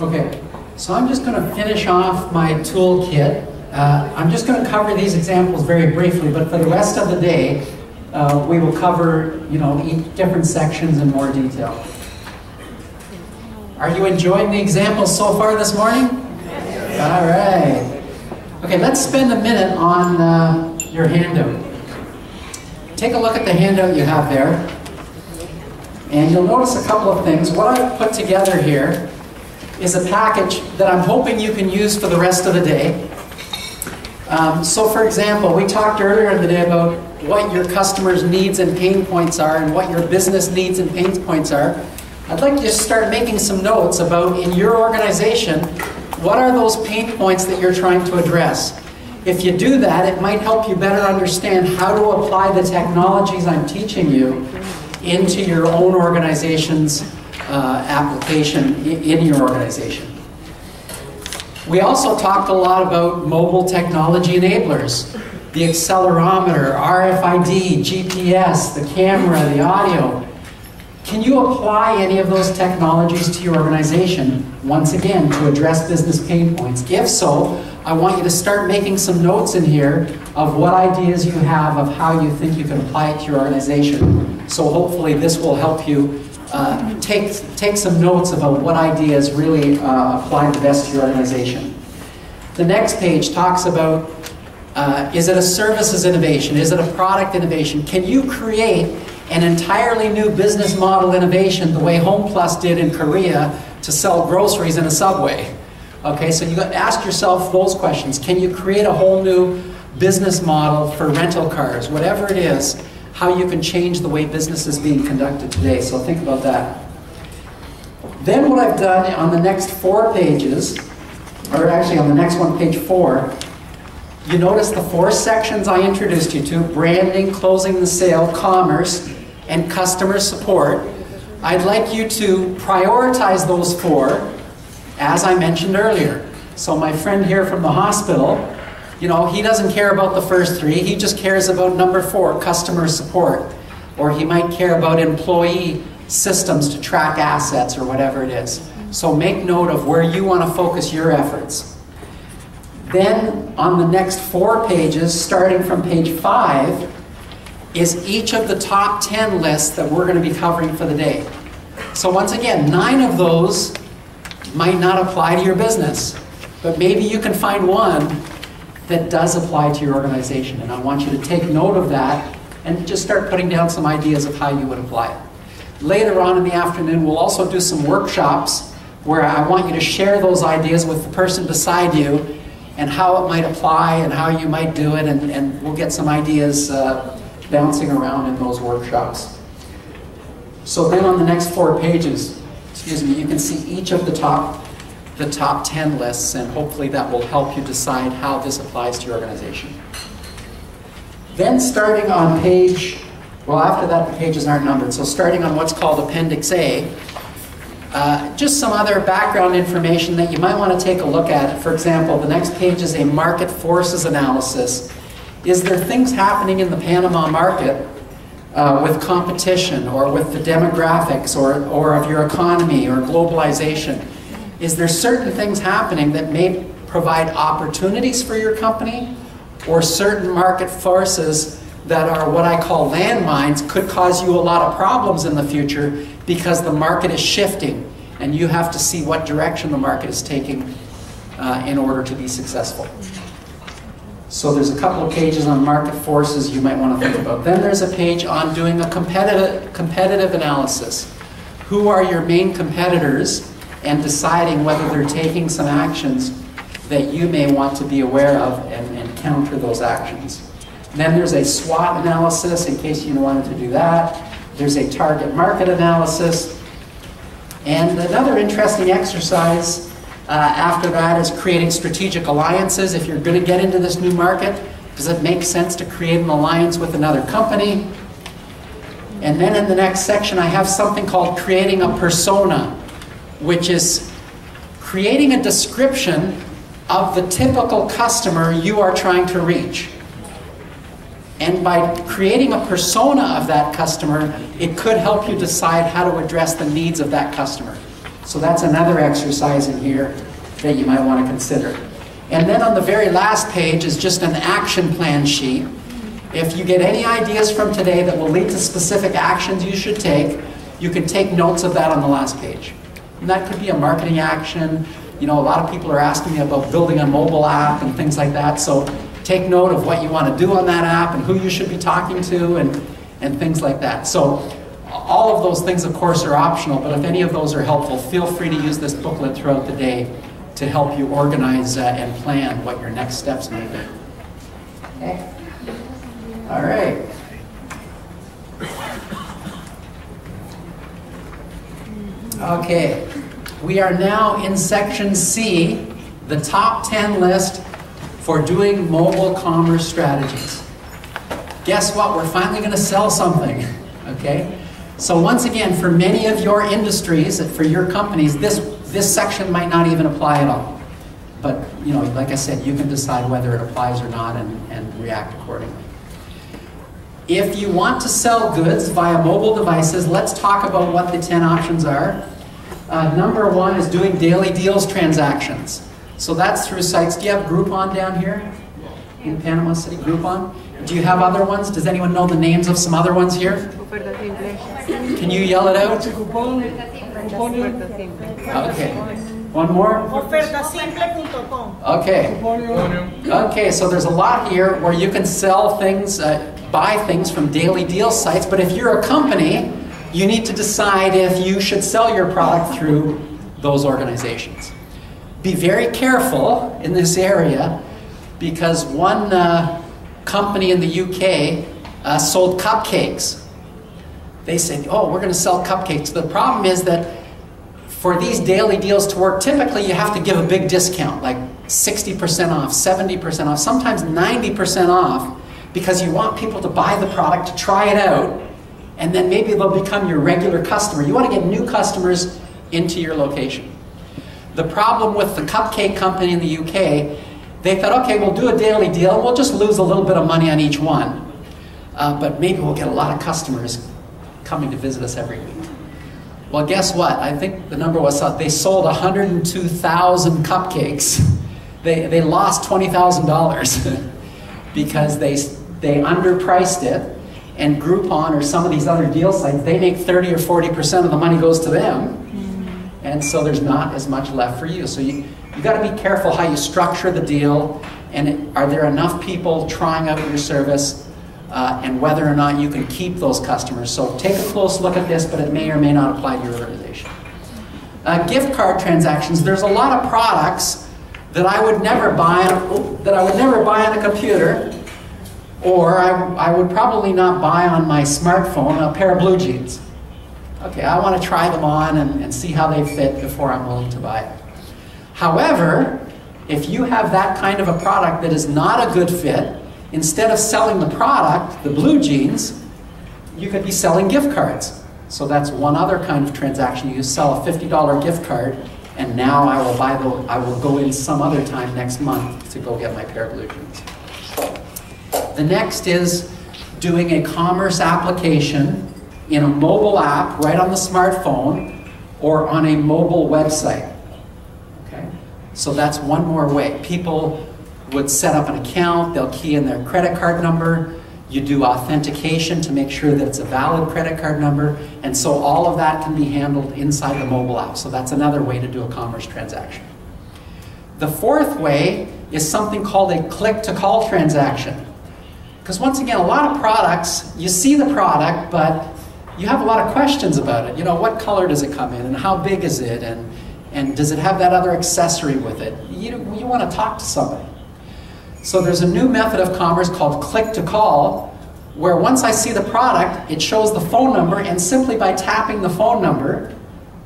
Okay, so I'm just going to finish off my toolkit. Uh, I'm just going to cover these examples very briefly, but for the rest of the day, uh, we will cover, you know, each different sections in more detail. Are you enjoying the examples so far this morning? All right. Okay, let's spend a minute on uh, your handout. Take a look at the handout you have there, and you'll notice a couple of things. What I've put together here is a package that I'm hoping you can use for the rest of the day. Um, so for example, we talked earlier in the day about what your customers' needs and pain points are and what your business needs and pain points are. I'd like you to start making some notes about in your organization, what are those pain points that you're trying to address? If you do that, it might help you better understand how to apply the technologies I'm teaching you into your own organization's uh, application in your organization. We also talked a lot about mobile technology enablers. The accelerometer, RFID, GPS, the camera, the audio. Can you apply any of those technologies to your organization, once again, to address business pain points? If so, I want you to start making some notes in here of what ideas you have of how you think you can apply it to your organization. So hopefully this will help you uh, take, take some notes about what ideas really uh, apply the best to your organization. The next page talks about uh, is it a services innovation? Is it a product innovation? Can you create an entirely new business model innovation the way HomePlus did in Korea to sell groceries in a subway. Okay, so you got to ask yourself those questions. Can you create a whole new business model for rental cars, whatever it is, how you can change the way business is being conducted today. So think about that. Then what I've done on the next four pages, or actually on the next one, page four, you notice the four sections I introduced you to, branding, closing the sale, commerce, and customer support. I'd like you to prioritize those four, as I mentioned earlier. So my friend here from the hospital, you know, he doesn't care about the first three, he just cares about number four, customer support. Or he might care about employee systems to track assets or whatever it is. So make note of where you want to focus your efforts. Then on the next four pages, starting from page five, is each of the top 10 lists that we're going to be covering for the day. So once again, nine of those might not apply to your business, but maybe you can find one that does apply to your organization. And I want you to take note of that and just start putting down some ideas of how you would apply it. Later on in the afternoon, we'll also do some workshops where I want you to share those ideas with the person beside you and how it might apply and how you might do it, and, and we'll get some ideas uh, bouncing around in those workshops. So then on the next four pages, excuse me, you can see each of the top, the top 10 lists, and hopefully that will help you decide how this applies to your organization. Then starting on page, well after that the pages aren't numbered, so starting on what's called Appendix A, uh, just some other background information that you might want to take a look at. For example, the next page is a market forces analysis. Is there things happening in the Panama market uh, with competition or with the demographics or, or of your economy or globalization? Is there certain things happening that may provide opportunities for your company or certain market forces that are what I call landmines could cause you a lot of problems in the future because the market is shifting and you have to see what direction the market is taking uh, in order to be successful. So there's a couple of pages on market forces you might want to think about. Then there's a page on doing a competitive, competitive analysis. Who are your main competitors and deciding whether they're taking some actions that you may want to be aware of and, and counter those actions. Then there's a SWOT analysis in case you wanted to do that. There's a target market analysis. And another interesting exercise uh, after that is creating strategic alliances. If you're going to get into this new market, does it make sense to create an alliance with another company? And then in the next section, I have something called creating a persona, which is creating a description of the typical customer you are trying to reach. And by creating a persona of that customer, it could help you decide how to address the needs of that customer. So that's another exercise in here that you might want to consider. And then on the very last page is just an action plan sheet. If you get any ideas from today that will lead to specific actions you should take, you can take notes of that on the last page. And that could be a marketing action. You know, a lot of people are asking me about building a mobile app and things like that. So take note of what you want to do on that app and who you should be talking to and, and things like that. So all of those things, of course, are optional, but if any of those are helpful, feel free to use this booklet throughout the day to help you organize uh, and plan what your next steps may be. Okay? All right. Okay, we are now in section C, the top 10 list for doing mobile commerce strategies. Guess what? We're finally going to sell something. Okay? So once again, for many of your industries, for your companies, this, this section might not even apply at all. But, you know, like I said, you can decide whether it applies or not and, and react accordingly. If you want to sell goods via mobile devices, let's talk about what the 10 options are. Uh, number one is doing daily deals transactions. So that's through sites. Do you have Groupon down here? In Panama City, Groupon? Do you have other ones? Does anyone know the names of some other ones here? Can you yell it out? Okay. One more? Okay. Okay, so there's a lot here where you can sell things, uh, buy things from daily deal sites, but if you're a company, you need to decide if you should sell your product through those organizations. Be very careful in this area because one uh, company in the UK uh, sold cupcakes. They said, oh, we're going to sell cupcakes. The problem is that for these daily deals to work, typically you have to give a big discount, like 60% off, 70% off, sometimes 90% off, because you want people to buy the product, to try it out, and then maybe they'll become your regular customer. You want to get new customers into your location. The problem with the cupcake company in the UK they thought, okay, we'll do a daily deal. We'll just lose a little bit of money on each one. Uh, but maybe we'll get a lot of customers coming to visit us every week. Well, guess what? I think the number was they sold 102,000 cupcakes. They, they lost $20,000 because they, they underpriced it. And Groupon or some of these other deal sites, they make 30 or 40% of the money goes to them. Mm. And so there's not as much left for you. So you, you got to be careful how you structure the deal and are there enough people trying out your service uh, and whether or not you can keep those customers. So take a close look at this, but it may or may not apply to your organization. Uh, gift card transactions. There's a lot of products that I would never buy on, that I would never buy on a computer, or I, I would probably not buy on my smartphone a pair of blue jeans. Okay, I want to try them on and, and see how they fit before I'm willing to buy it. However, if you have that kind of a product that is not a good fit, instead of selling the product, the blue jeans, you could be selling gift cards. So that's one other kind of transaction. You sell a $50 gift card, and now I will buy the, I will go in some other time next month to go get my pair of blue jeans. The next is doing a commerce application in a mobile app right on the smartphone or on a mobile website. Okay? So that's one more way. People would set up an account, they'll key in their credit card number, you do authentication to make sure that it's a valid credit card number, and so all of that can be handled inside the mobile app. So that's another way to do a commerce transaction. The fourth way is something called a click to call transaction. Because once again, a lot of products, you see the product, but you have a lot of questions about it. You know, what color does it come in, and how big is it, and and does it have that other accessory with it? You, you want to talk to somebody. So there's a new method of commerce called click to call, where once I see the product, it shows the phone number, and simply by tapping the phone number,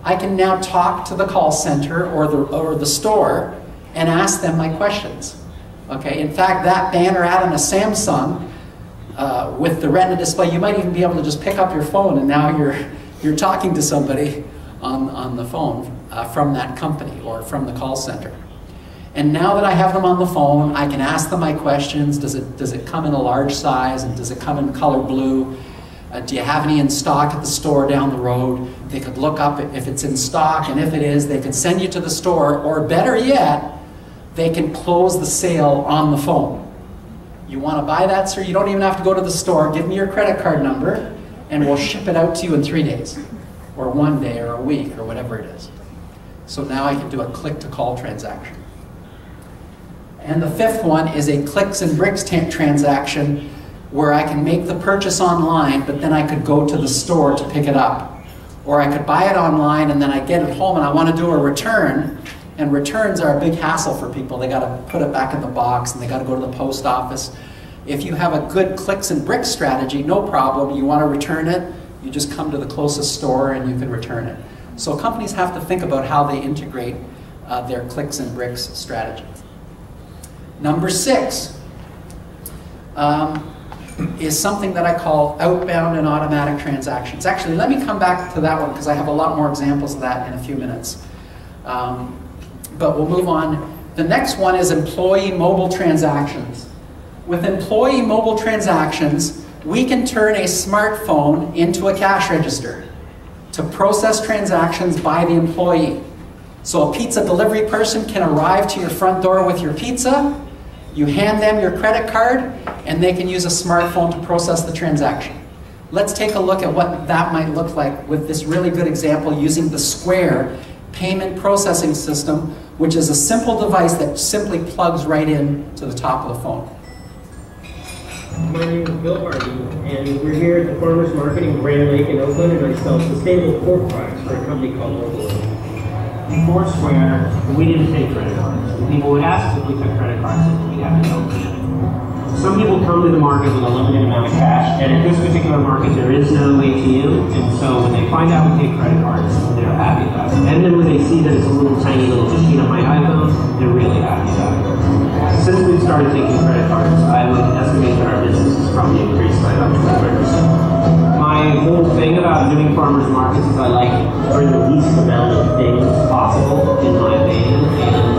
I can now talk to the call center or the, or the store and ask them my questions. Okay, in fact, that banner ad on a Samsung uh, with the Retina display, you might even be able to just pick up your phone and now you're, you're talking to somebody on, on the phone uh, from that company or from the call center. And now that I have them on the phone, I can ask them my questions. Does it, does it come in a large size? And does it come in color blue? Uh, do you have any in stock at the store down the road? They could look up if it's in stock, and if it is, they could send you to the store, or better yet, they can close the sale on the phone. You want to buy that, sir? You don't even have to go to the store. Give me your credit card number, and we'll ship it out to you in three days, or one day, or a week, or whatever it is. So now I can do a click to call transaction. And the fifth one is a clicks and bricks transaction where I can make the purchase online, but then I could go to the store to pick it up. Or I could buy it online and then I get it home and I want to do a return. And returns are a big hassle for people. They got to put it back in the box and they got to go to the post office. If you have a good clicks and bricks strategy, no problem. You want to return it, you just come to the closest store and you can return it. So companies have to think about how they integrate uh, their clicks and bricks strategy. Number six um, is something that I call outbound and automatic transactions. Actually, let me come back to that one because I have a lot more examples of that in a few minutes. Um, but we'll move on. The next one is employee mobile transactions. With employee mobile transactions, we can turn a smartphone into a cash register to process transactions by the employee. So a pizza delivery person can arrive to your front door with your pizza, you hand them your credit card, and they can use a smartphone to process the transaction. Let's take a look at what that might look like with this really good example using the Square payment processing system, which is a simple device that simply plugs right in to the top of the phone. My name is Bill Hardy, and we're here at the Farmers Market in Grand Lake in Oakland, and I sell sustainable pork products for a company called Local. Before Square, we didn't take credit cards. People would ask if we took credit cards, and we have to tell them some people come to the market with a limited amount of cash, and at this particular market there is no ATM, and so when they find out we take credit cards, they're happy about it. And then when they see that it's a little tiny little machine on my iPhone, they're really happy about it. Since we've started taking credit cards, I would estimate that our business has probably increased by about 25%. My whole thing about doing farmers markets is I like to bring the least amount of things possible in my van, and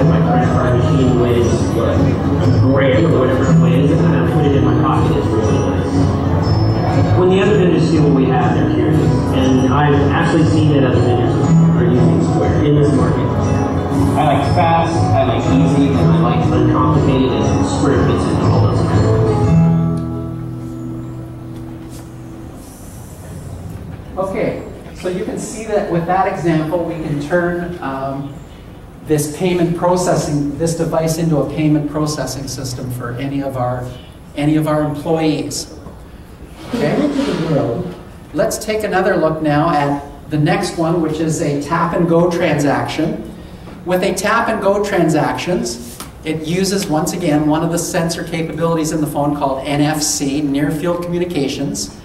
the my credit card machine weighs what, a gram or whatever it weighs, and I put it in my pocket is really nice. When the other vendors see what we have, they're curious. And I've actually seen that other vendors are using Square in this market. I like fast, I like easy, and I like uncomplicated, and Square fits into all those categories. Okay, so you can see that with that example, we can turn um, this payment processing, this device into a payment processing system for any of our, any of our employees. Okay? Let's take another look now at the next one, which is a tap and go transaction. With a tap and go transactions, it uses, once again, one of the sensor capabilities in the phone called NFC, Near Field Communications,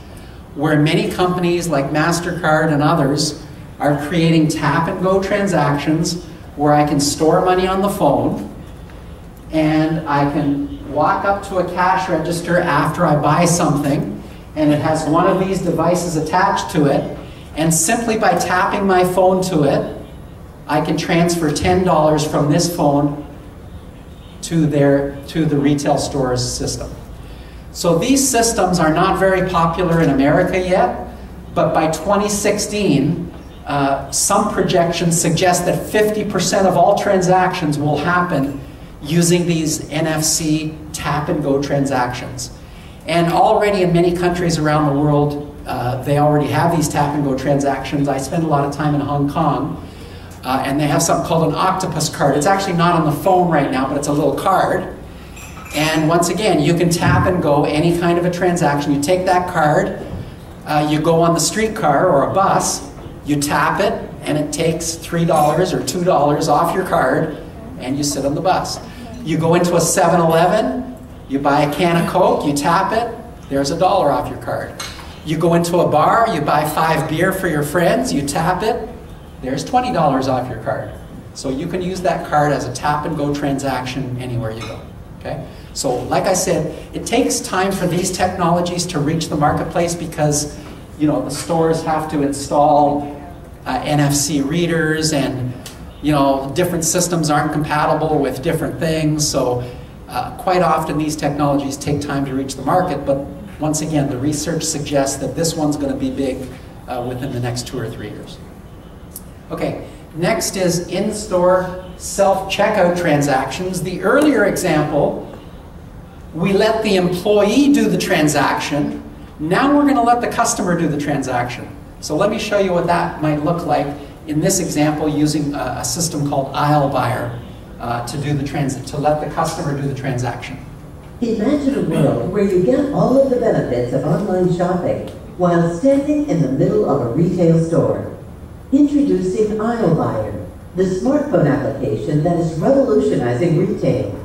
where many companies like MasterCard and others are creating tap and go transactions where I can store money on the phone and I can walk up to a cash register after I buy something and it has one of these devices attached to it and simply by tapping my phone to it I can transfer $10 from this phone to their to the retail store's system. So these systems are not very popular in America yet, but by 2016 uh, some projections suggest that 50% of all transactions will happen using these NFC tap and go transactions. And already in many countries around the world, uh, they already have these tap and go transactions. I spend a lot of time in Hong Kong, uh, and they have something called an octopus card. It's actually not on the phone right now, but it's a little card. And once again, you can tap and go any kind of a transaction. You take that card, uh, you go on the streetcar or a bus, you tap it, and it takes $3 or $2 off your card, and you sit on the bus. You go into a 7 Eleven, you buy a can of Coke, you tap it, there's a dollar off your card. You go into a bar, you buy five beer for your friends, you tap it, there's $20 off your card. So you can use that card as a tap and go transaction anywhere you go. Okay? So like I said, it takes time for these technologies to reach the marketplace because you know the stores have to install uh, NFC readers and you know different systems aren't compatible with different things so uh, quite often these technologies take time to reach the market but once again, the research suggests that this one's going to be big uh, within the next two or three years. Okay, next is in-store self-checkout transactions. The earlier example, we let the employee do the transaction. Now we're going to let the customer do the transaction. So let me show you what that might look like in this example using a, a system called AisleBuyer uh, to do the transit, to let the customer do the transaction. Imagine a world where you get all of the benefits of online shopping while standing in the middle of a retail store. Introducing AisleBuyer, the smartphone application that is revolutionizing retail.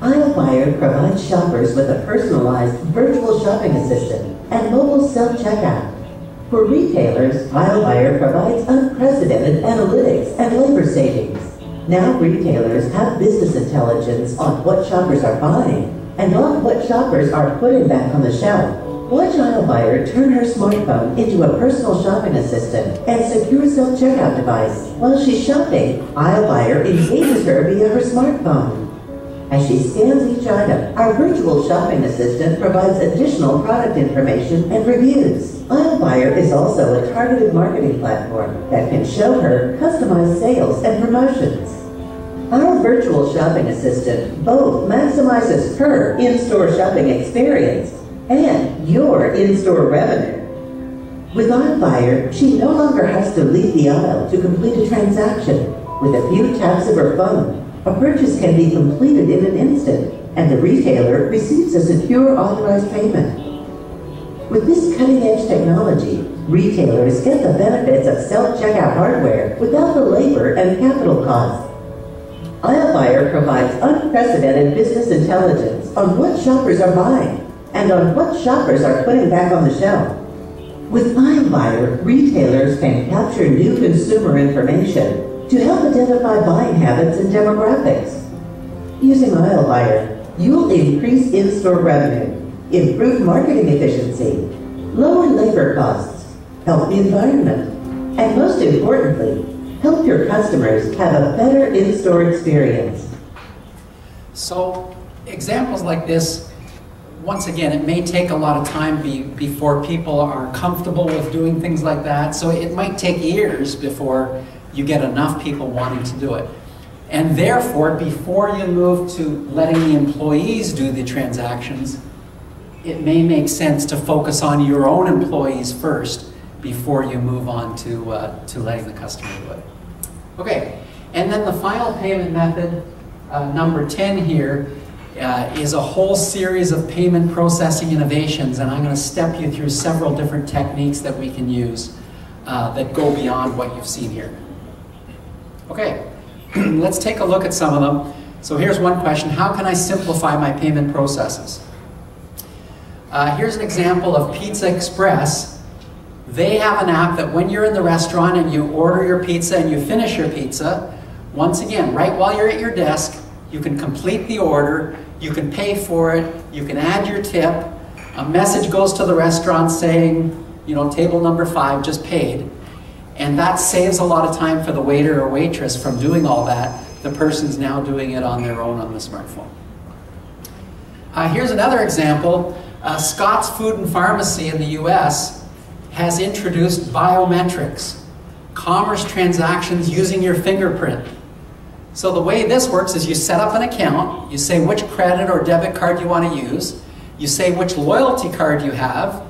AisleBuyer provides shoppers with a personalized virtual shopping assistant and mobile self-checkout. For retailers, AisleBuyer provides unprecedented analytics and labor savings. Now retailers have business intelligence on what shoppers are buying and on what shoppers are putting back on the shelf. Watch AisleBuyer turn her smartphone into a personal shopping assistant and secure self-checkout device. While she's shopping, AisleBuyer engages her via her smartphone. As she scans each item, our virtual shopping assistant provides additional product information and reviews. Aisle is also a targeted marketing platform that can show her customized sales and promotions. Our virtual shopping assistant both maximizes her in-store shopping experience and your in-store revenue. With AisleBuyer, she no longer has to leave the aisle to complete a transaction. With a few taps of her phone, a purchase can be completed in an instant, and the retailer receives a secure authorized payment. With this cutting-edge technology, retailers get the benefits of self-checkout hardware without the labor and capital costs. Aisle provides unprecedented business intelligence on what shoppers are buying and on what shoppers are putting back on the shelf. With Aisle retailers can capture new consumer information to help identify buying habits and demographics. Using Aisle you'll increase in-store revenue, improve marketing efficiency, lower labor costs, help the environment, and most importantly, help your customers have a better in-store experience. So examples like this, once again, it may take a lot of time be, before people are comfortable with doing things like that. So it might take years before you get enough people wanting to do it. And therefore, before you move to letting the employees do the transactions, it may make sense to focus on your own employees first before you move on to, uh, to letting the customer do it. Okay, and then the final payment method, uh, number 10 here, uh, is a whole series of payment processing innovations, and I'm going to step you through several different techniques that we can use uh, that go beyond what you've seen here. Okay, let's take a look at some of them. So here's one question, how can I simplify my payment processes? Uh, here's an example of Pizza Express. They have an app that when you're in the restaurant and you order your pizza and you finish your pizza, once again, right while you're at your desk, you can complete the order, you can pay for it, you can add your tip, a message goes to the restaurant saying, you know, table number five just paid. And that saves a lot of time for the waiter or waitress from doing all that. The person's now doing it on their own on the smartphone. Uh, here's another example. Uh, Scott's Food and Pharmacy in the US has introduced biometrics, commerce transactions using your fingerprint. So the way this works is you set up an account, you say which credit or debit card you want to use, you say which loyalty card you have,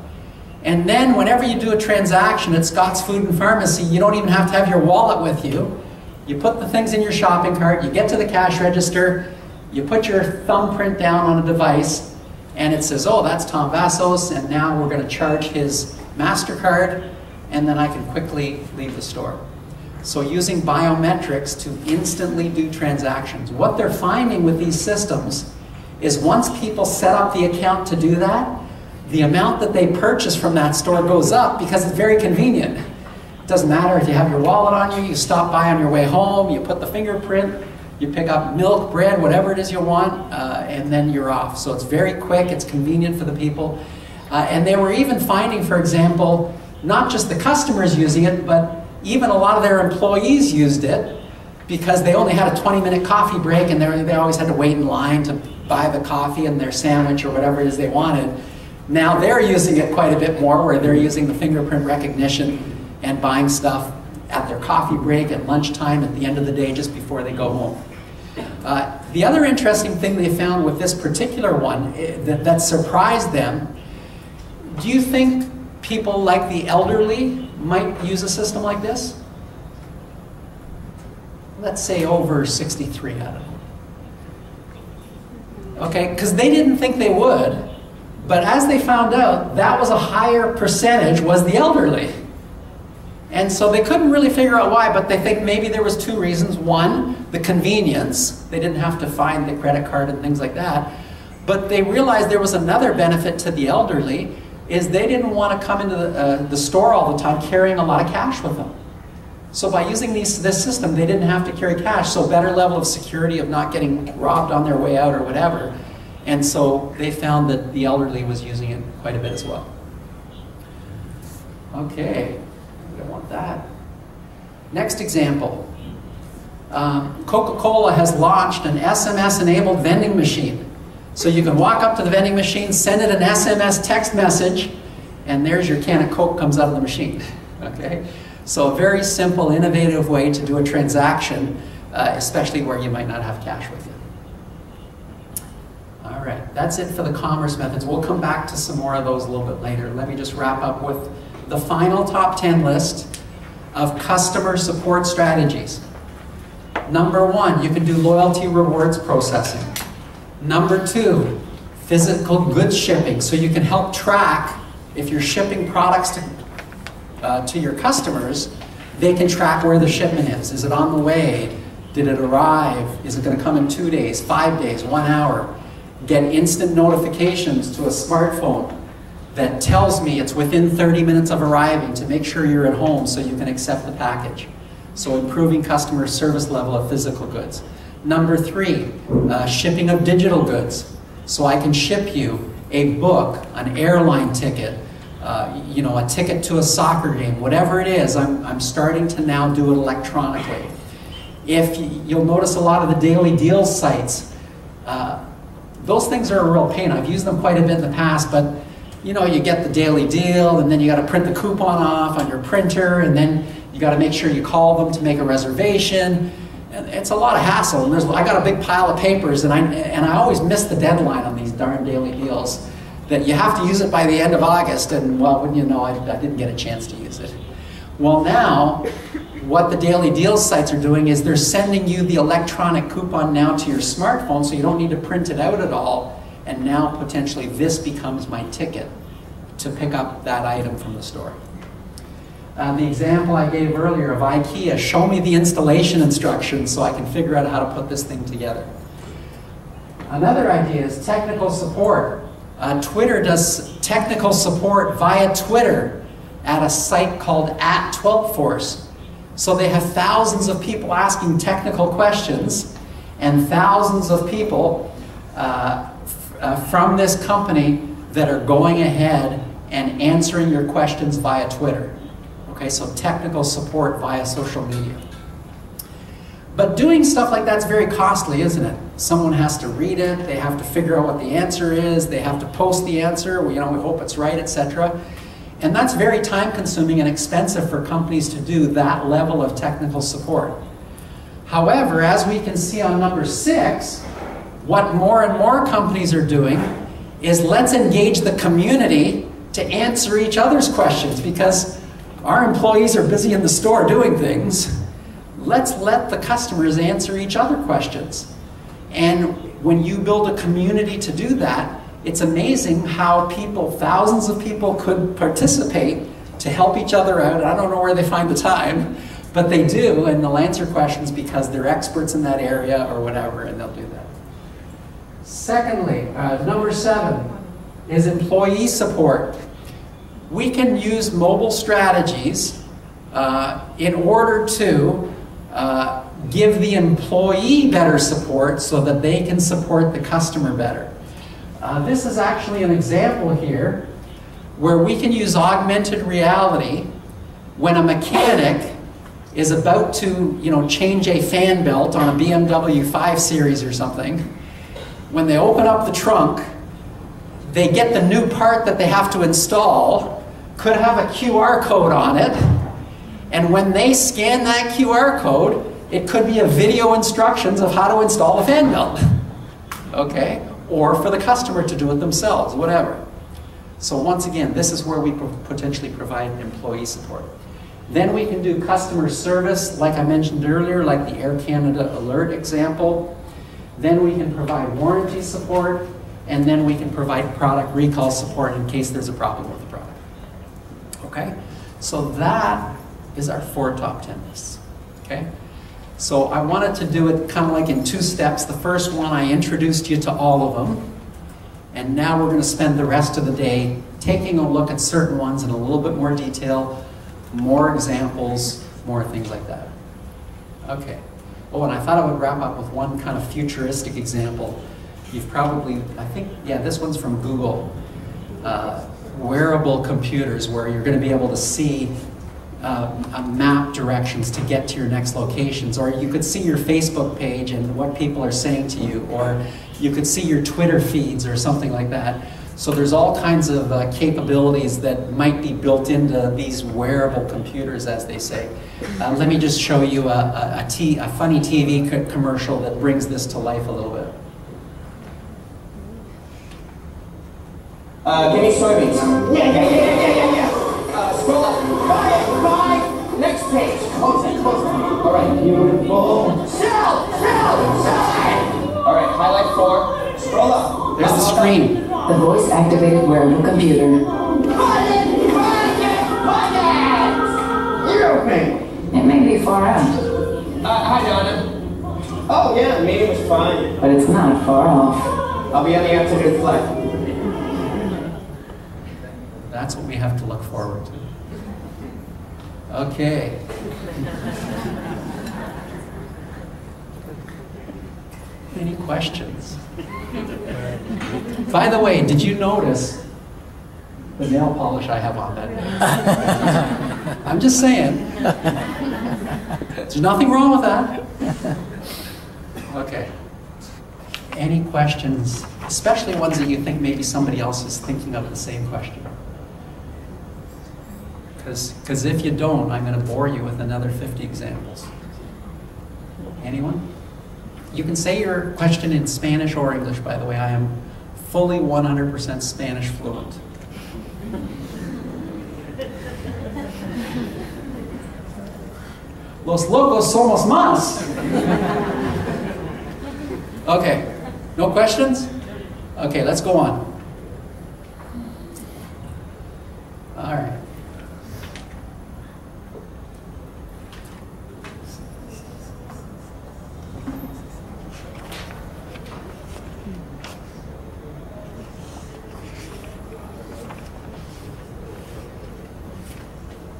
and then whenever you do a transaction at Scott's Food and Pharmacy, you don't even have to have your wallet with you. You put the things in your shopping cart, you get to the cash register, you put your thumbprint down on a device, and it says, oh, that's Tom Vassos, and now we're going to charge his MasterCard, and then I can quickly leave the store. So using biometrics to instantly do transactions. What they're finding with these systems is once people set up the account to do that, the amount that they purchase from that store goes up because it's very convenient. It doesn't matter if you have your wallet on you, you stop by on your way home, you put the fingerprint, you pick up milk, bread, whatever it is you want, uh, and then you're off. So it's very quick, it's convenient for the people. Uh, and they were even finding, for example, not just the customers using it, but even a lot of their employees used it because they only had a 20 minute coffee break and they always had to wait in line to buy the coffee and their sandwich or whatever it is they wanted. Now they're using it quite a bit more, where they're using the fingerprint recognition and buying stuff at their coffee break, at lunchtime, at the end of the day, just before they go home. Uh, the other interesting thing they found with this particular one eh, that, that surprised them, do you think people like the elderly might use a system like this? Let's say over 63, I don't know. Okay, because they didn't think they would, but as they found out, that was a higher percentage was the elderly. And so they couldn't really figure out why, but they think maybe there was two reasons. One, the convenience. They didn't have to find the credit card and things like that. But they realized there was another benefit to the elderly, is they didn't want to come into the, uh, the store all the time carrying a lot of cash with them. So by using these, this system, they didn't have to carry cash, so better level of security of not getting robbed on their way out or whatever. And so they found that the elderly was using it quite a bit as well. Okay don't want that. Next example. Um, Coca-Cola has launched an SMS-enabled vending machine. So you can walk up to the vending machine, send it an SMS text message, and there's your can of Coke comes out of the machine. Okay? So a very simple, innovative way to do a transaction, uh, especially where you might not have cash with you. All right, that's it for the commerce methods. We'll come back to some more of those a little bit later. Let me just wrap up with the final top 10 list of customer support strategies. Number one, you can do loyalty rewards processing. Number two, physical goods shipping. So you can help track if you're shipping products to, uh, to your customers, they can track where the shipment is. Is it on the way? Did it arrive? Is it going to come in two days, five days, one hour? Get instant notifications to a smartphone that tells me it's within 30 minutes of arriving to make sure you're at home so you can accept the package. So improving customer service level of physical goods. Number three, uh, shipping of digital goods. So I can ship you a book, an airline ticket, uh, you know, a ticket to a soccer game, whatever it is, I'm, I'm starting to now do it electronically. If you'll notice a lot of the daily deals sites, uh, those things are a real pain. I've used them quite a bit in the past, but you know, you get the daily deal, and then you got to print the coupon off on your printer, and then you got to make sure you call them to make a reservation. And it's a lot of hassle. And there's, I got a big pile of papers, and I, and I always miss the deadline on these darn daily deals. That you have to use it by the end of August, and well, wouldn't you know, I, I didn't get a chance to use it. Well, now, what the daily deals sites are doing is they're sending you the electronic coupon now to your smartphone, so you don't need to print it out at all and now potentially this becomes my ticket to pick up that item from the store. Uh, the example I gave earlier of IKEA, show me the installation instructions so I can figure out how to put this thing together. Another idea is technical support. Uh, Twitter does technical support via Twitter at a site called at Twelpforce. So they have thousands of people asking technical questions and thousands of people uh, uh, from this company that are going ahead and answering your questions via Twitter. Okay, so technical support via social media. But doing stuff like that's very costly, isn't it? Someone has to read it, they have to figure out what the answer is, they have to post the answer, we, you know, we hope it's right, etc. And that's very time consuming and expensive for companies to do that level of technical support. However, as we can see on number six, what more and more companies are doing is let's engage the community to answer each other's questions because our employees are busy in the store doing things. Let's let the customers answer each other questions. And when you build a community to do that, it's amazing how people, thousands of people could participate to help each other out. I don't know where they find the time, but they do, and they'll answer questions because they're experts in that area or whatever, and they'll do that. Secondly, uh, number seven is employee support. We can use mobile strategies uh, in order to uh, give the employee better support so that they can support the customer better. Uh, this is actually an example here where we can use augmented reality when a mechanic is about to you know, change a fan belt on a BMW 5 Series or something when they open up the trunk, they get the new part that they have to install, could have a QR code on it, and when they scan that QR code, it could be a video instructions of how to install a fan belt. okay? Or for the customer to do it themselves, whatever. So once again, this is where we potentially provide employee support. Then we can do customer service, like I mentioned earlier, like the Air Canada alert example. Then we can provide warranty support, and then we can provide product recall support in case there's a problem with the product. Okay? So that is our four top 10 lists. Okay? So I wanted to do it kind of like in two steps. The first one, I introduced you to all of them. And now we're going to spend the rest of the day taking a look at certain ones in a little bit more detail, more examples, more things like that. Okay. Oh, and I thought I would wrap up with one kind of futuristic example. You've probably, I think, yeah, this one's from Google. Uh, wearable computers where you're going to be able to see uh, map directions to get to your next locations. Or you could see your Facebook page and what people are saying to you. Or you could see your Twitter feeds or something like that. So there's all kinds of uh, capabilities that might be built into these wearable computers, as they say. Uh, let me just show you a, a, a, t a funny TV co commercial that brings this to life a little bit. Uh, give me soybeans. Yeah, yeah, yeah, yeah, yeah, yeah. Uh, scroll up. Buy it, buy. Next page. Close it, close it. All right, beautiful. Sell, sell, sell. All right, highlight four. Scroll up. There's the screen. The voice-activated wearable computer. Far out, Uh, hi, Donna. Oh, yeah, the meeting was fine. but it's not far off. I'll be on the afternoon flight. That's what we have to look forward to. Okay. Any questions? By the way, did you notice the nail polish I have on that? I'm just saying. There's nothing wrong with that. Okay. Any questions, especially ones that you think maybe somebody else is thinking of the same question? Because if you don't, I'm going to bore you with another 50 examples. Anyone? You can say your question in Spanish or English, by the way. I am fully 100% Spanish fluent. Los locos somos más. okay, no questions? Okay, let's go on. All right.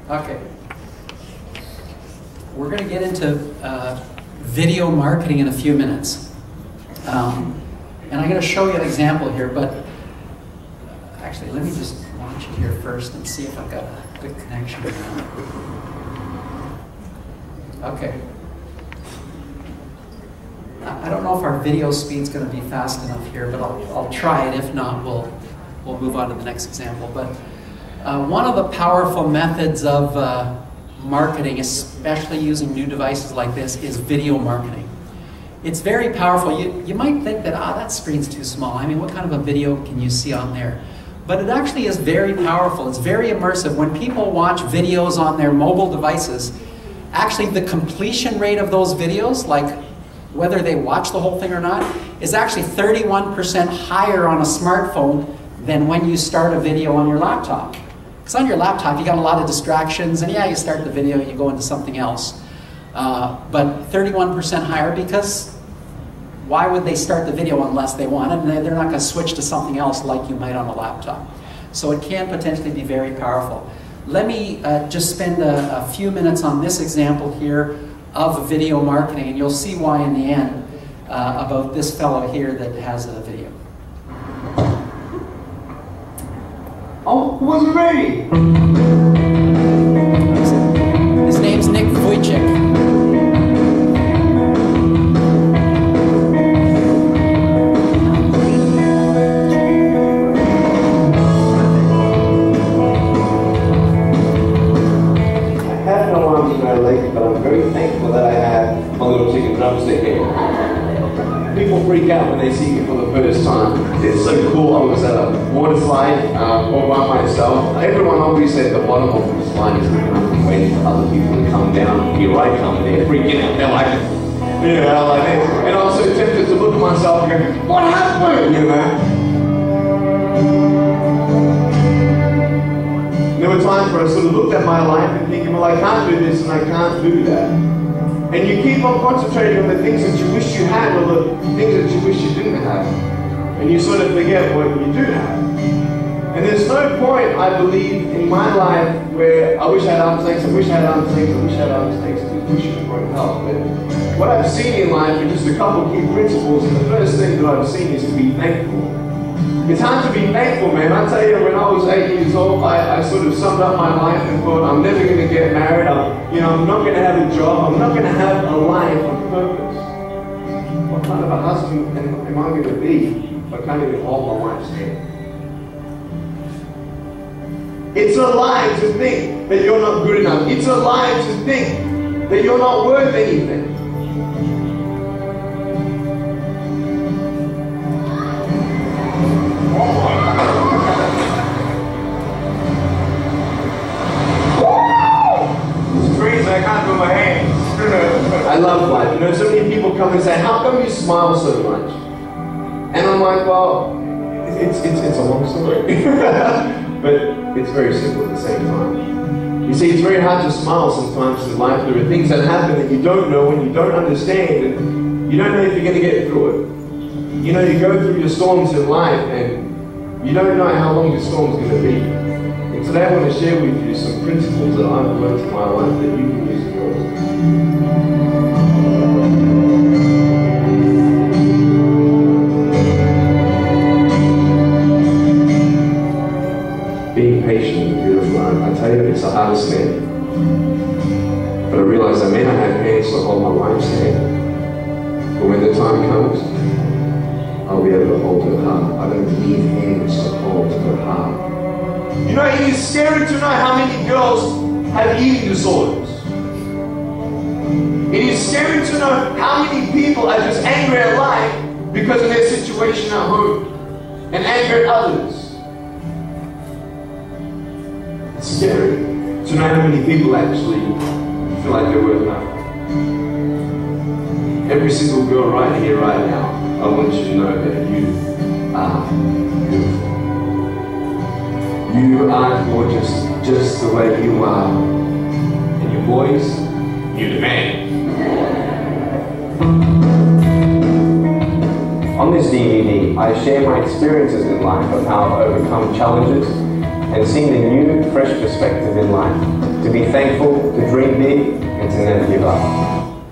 Okay. We're going to get into uh, video marketing in a few minutes. Um, and I'm going to show you an example here, but actually, let me just launch it here first and see if I've got a good connection. Okay. I don't know if our video speed's going to be fast enough here, but I'll, I'll try it. If not, we'll, we'll move on to the next example. But uh, one of the powerful methods of uh, marketing, especially using new devices like this, is video marketing. It's very powerful. You, you might think that, ah, that screen's too small. I mean, what kind of a video can you see on there? But it actually is very powerful. It's very immersive. When people watch videos on their mobile devices, actually the completion rate of those videos, like whether they watch the whole thing or not, is actually 31% higher on a smartphone than when you start a video on your laptop. Because on your laptop, you got a lot of distractions, and yeah, you start the video, and you go into something else. Uh, but 31% higher because why would they start the video unless they want it? They're not going to switch to something else like you might on a laptop. So it can potentially be very powerful. Let me uh, just spend a, a, few minutes on this example here of video marketing, and you'll see why in the end uh, about this fellow here that has a video. Oh, wasn't ready. His name's Nick Vujicic. Like this. And I was so tempted to look at myself and go, what happened? You know? There were times where I sort of looked at my life and thinking, well, I can't do this and I can't do that. And you keep on concentrating on the things that you wish you had or the things that you wish you didn't have. And you sort of forget what you do have. And there's no point, I believe, in my life where I wish I had arms lengths, I wish I had arms lengths, I wish I had arms lengths, I wish it won't help. But what I've seen in life are just a couple key principles, and the first thing that I've seen is to be thankful. It's hard to be thankful, man. I tell you, when I was eight years old, I, I sort of summed up my life and thought, I'm never going to get married. I'm, you know, I'm not going to have a job. I'm not going to have a life of purpose. What kind of a husband am, am I going to be if I can't even hold my wife's hand? It's a lie to think that you're not good enough. It's a lie to think that you're not worth anything. I can't do my hands. I love life. You know, so many people come and say, how come you smile so much? And I'm like, well, it's, it's, it's a long story. but it's very simple at the same time. You see, it's very hard to smile sometimes in life. There are things that happen that you don't know and you don't understand, and you don't know if you're going to get through it. You know, you go through your storms in life, and you don't know how long your storm's going to be. And today I want to share with you some principles that I've learned in my life that you can The hardest thing. But I realize I may not have hands to hold my wife's hand. But when the time comes, I'll be able to hold her heart. I don't need hands to hold her heart. You know, it is scary to know how many girls have eating disorders. It is scary to know how many people are just angry at life because of their situation at home and angry at others. It's scary to know how many people actually feel like they're worth nothing. Every single girl right here, right now, I want you to know that you are beautiful. You are gorgeous just the way you are. And your boys, you're the man. On this DVD, I share my experiences in life of how I've overcome challenges and seen a new, fresh perspective in life. To be thankful, to dream big, and to never give up.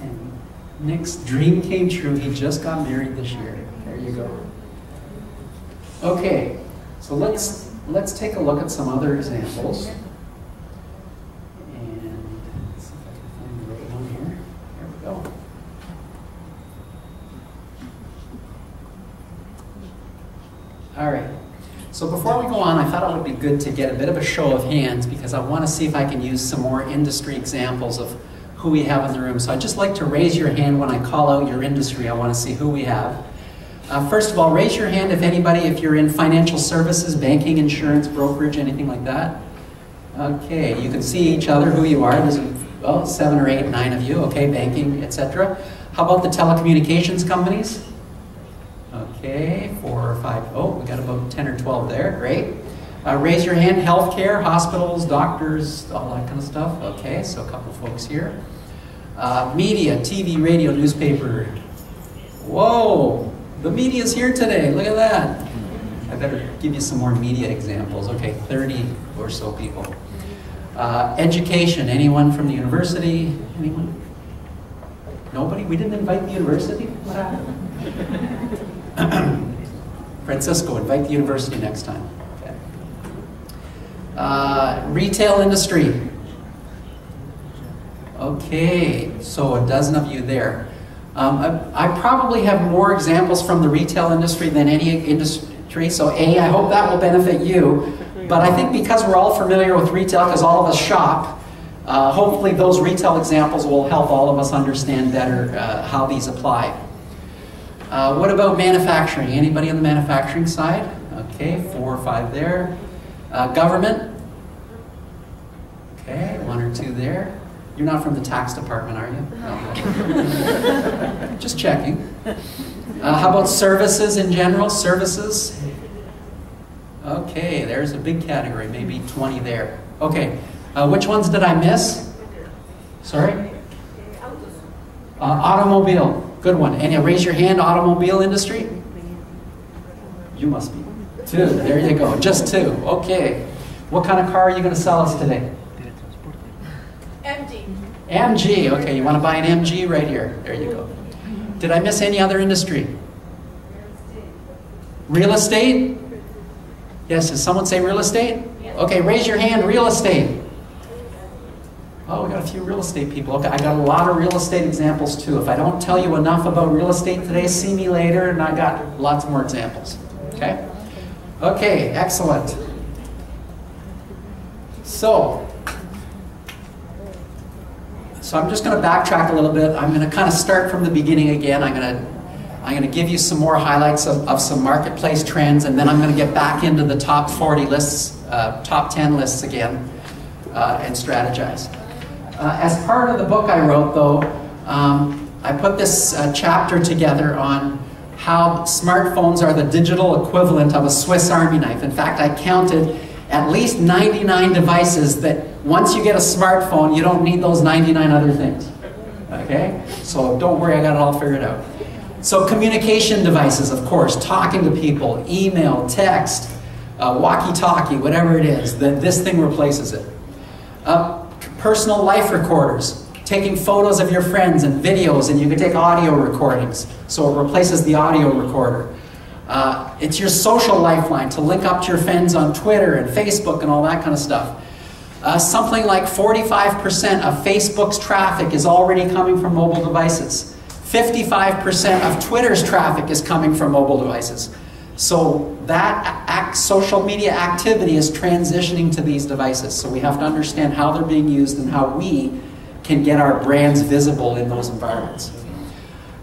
And Nick's dream came true. He just got married this year. There you go. Okay, so let's let's take a look at some other examples. And let's see if I can find the right one here. There we go. All right. So before we go on, I thought it would be good to get a bit of a show of hands because I want to see if I can use some more industry examples of who we have in the room. So I'd just like to raise your hand when I call out your industry. I want to see who we have. Uh, first of all, raise your hand if anybody, if you're in financial services, banking, insurance, brokerage, anything like that. Okay, you can see each other, who you are. There's well, seven or eight, nine of you, okay, banking, etc. How about the telecommunications companies? Okay, four or five. Oh, we got about 10 or 12 there. Great. Uh, raise your hand. Healthcare, hospitals, doctors, all that kind of stuff. Okay, so a couple folks here. Uh, media, TV, radio, newspaper. Whoa, the media's here today. Look at that. I better give you some more media examples. Okay, 30 or so people. Uh, education, anyone from the university? Anyone? Nobody? We didn't invite the university? What happened? Francisco, invite the university next time. Okay. Uh, retail industry. Okay, so a dozen of you there. Um, I, I, probably have more examples from the retail industry than any industry, so A, I hope that will benefit you. But I think because we're all familiar with retail, because all of us shop, uh, hopefully those retail examples will help all of us understand better uh, how these apply. Uh, what about manufacturing? Anybody on the manufacturing side? Okay, four or five there. Uh, government? Okay, one or two there. You're not from the tax department, are you? No. Just checking. Uh, how about services in general? Services? Okay, there's a big category, maybe 20 there. Okay, uh, which ones did I miss? Sorry? Uh, automobile, good one. And you raise your hand, automobile industry? You must be. Two, there you go, just two. Okay. What kind of car are you going to sell us today? MG. MG, okay, you want to buy an MG right here. There you go. Did I miss any other industry? Real estate? Yes, does someone say real estate? Okay, raise your hand, real estate. Oh, we got a few real estate people. Okay, I got a lot of real estate examples too. If I don't tell you enough about real estate today, see me later and I got lots more examples. Okay? Okay, excellent. So, so I'm just going to backtrack a little bit. I'm going to kind of start from the beginning again. I'm going to I'm going to give you some more highlights of, of some marketplace trends, and then I'm going to get back into the top 40 lists, uh, top 10 lists again, uh, and strategize. Uh, as part of the book I wrote, though, um, I put this uh, chapter together on how smartphones are the digital equivalent of a Swiss Army knife. In fact, I counted at least 99 devices that once you get a smartphone, you don't need those 99 other things. Okay? So don't worry, I got it all figured out. So communication devices, of course, talking to people, email, text, uh, walkie-talkie, whatever it is, that this thing replaces it. Uh, personal life recorders, taking photos of your friends and videos, and you can take audio recordings. So it replaces the audio recorder. Uh, it's your social lifeline to link up to your friends on Twitter and Facebook and all that kind of stuff. Uh, something like 45% of Facebook's traffic is already coming from mobile devices. 55% of Twitter's traffic is coming from mobile devices. So that act, social media activity is transitioning to these devices. So we have to understand how they're being used and how we can get our brands visible in those environments.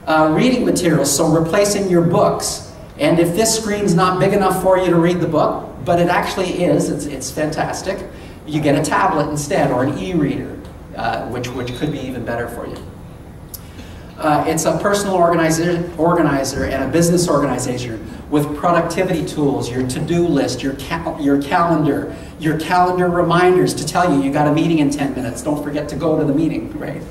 Uh, reading materials, so replacing your books. And if this screen's not big enough for you to read the book, but it actually is, it's, it's fantastic, you get a tablet instead or an e-reader, uh, which, which could be even better for you. Uh, it's a personal organizer, organizer and a business organization with productivity tools, your to-do list, your, your calendar, your calendar reminders to tell you you got a meeting in 10 minutes. Don't forget to go to the meeting, right?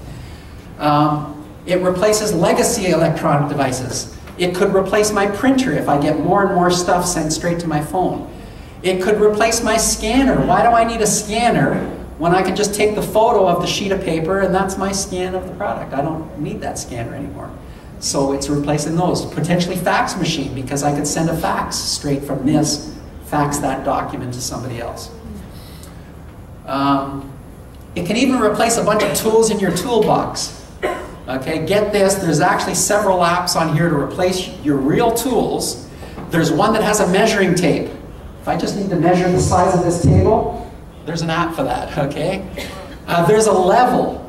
Um, it replaces legacy electronic devices. It could replace my printer if I get more and more stuff sent straight to my phone. It could replace my scanner. Why do I need a scanner when I can just take the photo of the sheet of paper and that's my scan of the product. I don't need that scanner anymore. So it's replacing those. Potentially fax machine because I could send a fax straight from this, fax that document to somebody else. Um, it can even replace a bunch of tools in your toolbox. Okay, get this, there's actually several apps on here to replace your real tools. There's one that has a measuring tape. If I just need to measure the size of this table, there's an app for that, okay? Uh, there's a level.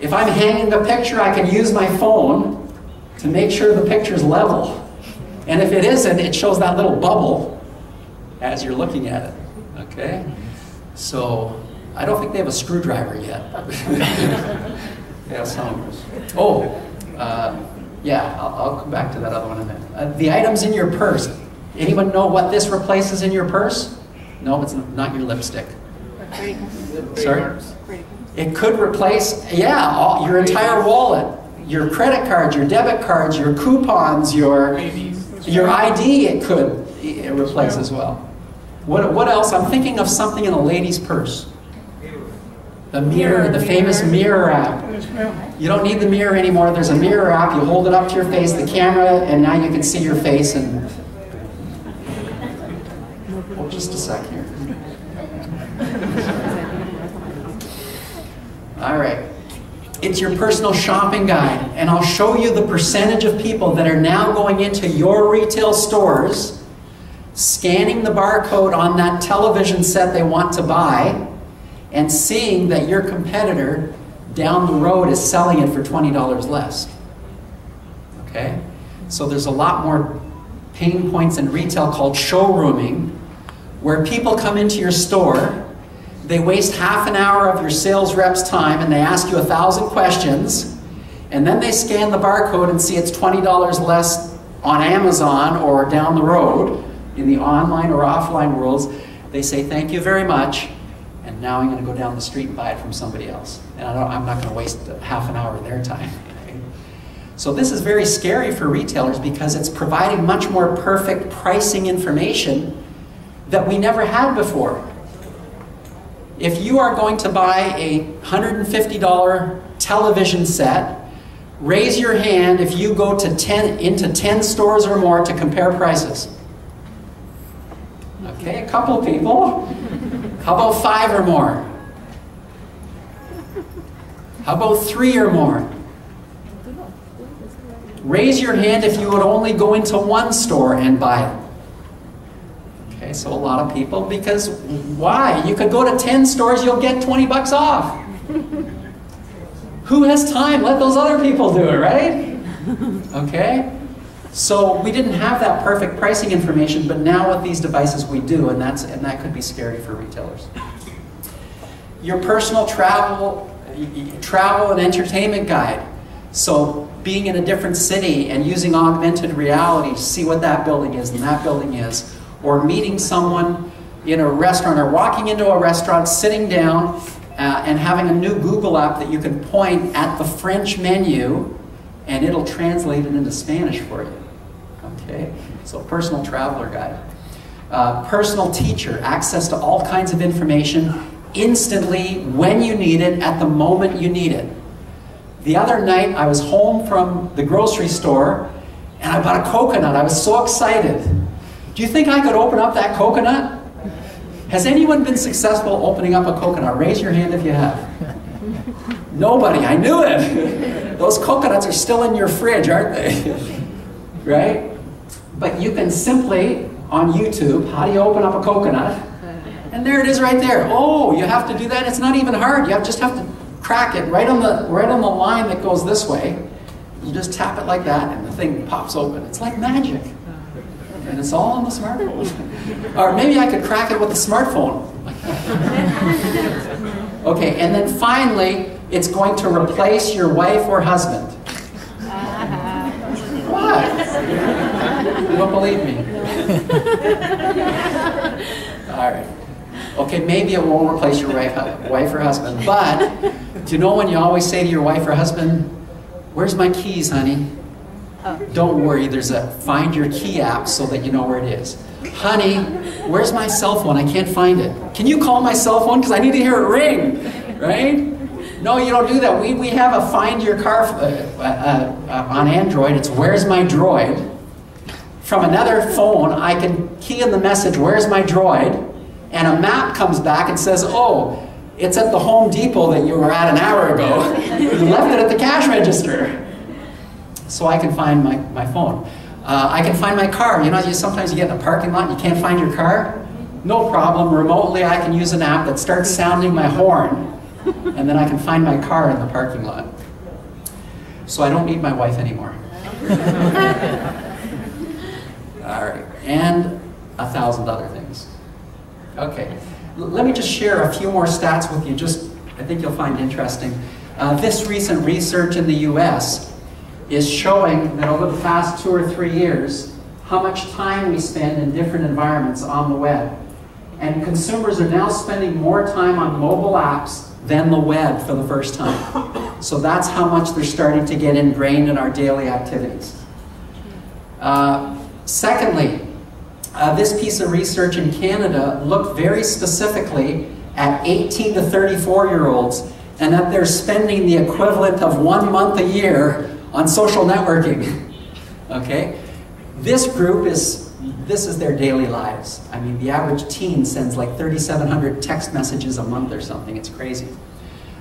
If I'm hanging the picture, I can use my phone to make sure the picture's level. And if it isn't, it shows that little bubble as you're looking at it, okay? So, I don't think they have a screwdriver yet. yeah, some. Oh, uh, yeah, I'll, I'll, come back to that other one in a minute. Uh, the items in your purse. Anyone know what this replaces in your purse? No, it's not your lipstick. Sorry? It could replace, yeah, all, your entire wallet, your credit cards, your debit cards, your coupons, your, your ID it could it replace as well. What, what else? I'm thinking of something in a lady's purse. The mirror, the famous mirror app. You don't need the mirror anymore. There's a mirror app. You hold it up to your face, the camera, and now you can see your face and just a sec here. All right. It's your personal shopping guide, and I'll show you the percentage of people that are now going into your retail stores scanning the barcode on that television set they want to buy, and seeing that your competitor down the road is selling it for $20 less. Okay? So there's a lot more pain points in retail called showrooming, where people come into your store, they waste half an hour of your sales rep's time and they ask you a thousand questions, and then they scan the barcode and see it's $20 less on Amazon or down the road in the online or offline worlds. They say, Thank you very much, and now I'm going to go down the street and buy it from somebody else. And I am not going to waste half an hour of their time. So this is very scary for retailers because it's providing much more perfect pricing information that we never had before. If you are going to buy a $150 television set, raise your hand if you go to 10, into 10 stores or more to compare prices. Okay, a couple people. How about five or more? How about three or more? Raise your hand if you would only go into one store and buy it. Okay, so a lot of people, because why? You could go to 10 stores, you'll get 20 bucks off. Who has time? Let those other people do it, right? Okay? So we didn't have that perfect pricing information, but now with these devices we do, and, that's, and that could be scary for retailers. Your personal travel, travel and entertainment guide. So being in a different city and using augmented reality to see what that building is and that building is, or meeting someone in a restaurant or walking into a restaurant, sitting down uh, and having a new Google app that you can point at the French menu and it'll translate it into Spanish for you. Okay? So personal traveler guide. Uh, personal teacher, access to all kinds of information instantly when you need it at the moment you need it. The other night, I was home from the grocery store and I bought a coconut. I was so excited. Do you think I could open up that coconut? Has anyone been successful opening up a coconut? Raise your hand if you have. Nobody, I knew it. Those coconuts are still in your fridge, aren't they? right? But you can simply, on YouTube, how do you open up a coconut? And there it is right there. Oh, you have to do that? It's not even hard. You just have to crack it right on the right on the line that goes this way. You just tap it like that, and the thing pops open. It's like magic, and it's all on the smartphone. or maybe I could crack it with the smartphone. okay, and then finally, it's going to replace your wife or husband. Uh-huh. What? You don't believe me? All right. Okay, maybe it won't replace your wife, wife or husband, but do you know when you always say to your wife or husband, Where's my keys, honey? Don't worry, there's a find your key app so that you know where it is. Honey, where's my cell phone? I can't find it. Can you call my cell phone? Because I need to hear it ring, right? No, you don't do that. We, we have a find your car uh, uh, uh, on Android. It's where's my droid. From another phone, I can key in the message, where's my droid? And a map comes back and says, oh, it's at the Home Depot that you were at an hour ago. you left it at the cash register. So I can find my, my phone. Uh, I can find my car. You know, you, sometimes you get in a parking lot and you can't find your car. No problem. Remotely, I can use an app that starts sounding my horn, and then I can find my car in the parking lot. So I don't need my wife anymore. All right, and a thousand other things. Okay let me just share a few more stats with you, just I think you'll find interesting. Uh, this recent research in the US is showing that over the past two or three years, how much time we spend in different environments on the web. And consumers are now spending more time on mobile apps than the web for the first time. So that's how much they're starting to get ingrained in our daily activities. Uh, secondly, uh, this piece of research in Canada looked very specifically at 18 to 34 year olds and that they're spending the equivalent of one month a year on social networking. okay? This group is, this is their daily lives. I mean, the average teen sends like 3,700 text messages a month or something. It's crazy.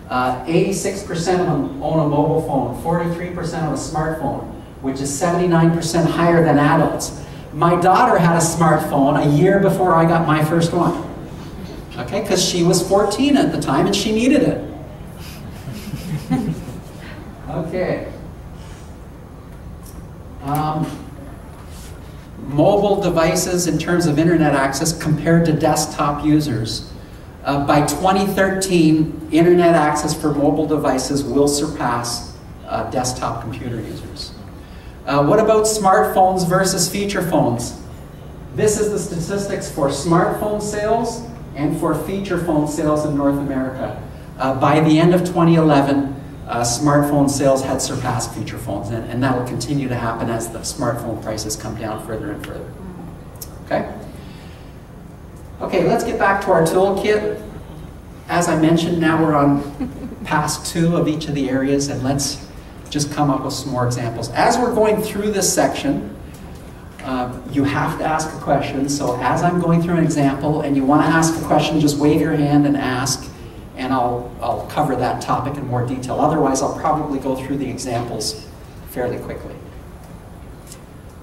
86% uh, of them own a mobile phone, 43% of a smartphone, which is 79% higher than adults. My daughter had a smartphone a year before I got my first one. Okay, because she was 14 at the time and she needed it. okay. Um, mobile devices in terms of internet access compared to desktop users. Uh, by 2013, internet access for mobile devices will surpass uh, desktop computer users. Uh, what about smartphones versus feature phones? This is the statistics for smartphone sales and for feature phone sales in North America. Uh, by the end of 2011, uh, smartphone sales had surpassed feature phones, and, and that will continue to happen as the smartphone prices come down further and further. Okay? Okay, let's get back to our toolkit. As I mentioned, now we're on past two of each of the areas, and let's just come up with some more examples. As we're going through this section, uh, you have to ask a question. So as I'm going through an example and you want to ask a question, just wave your hand and ask, and I'll, I'll cover that topic in more detail. Otherwise, I'll probably go through the examples fairly quickly.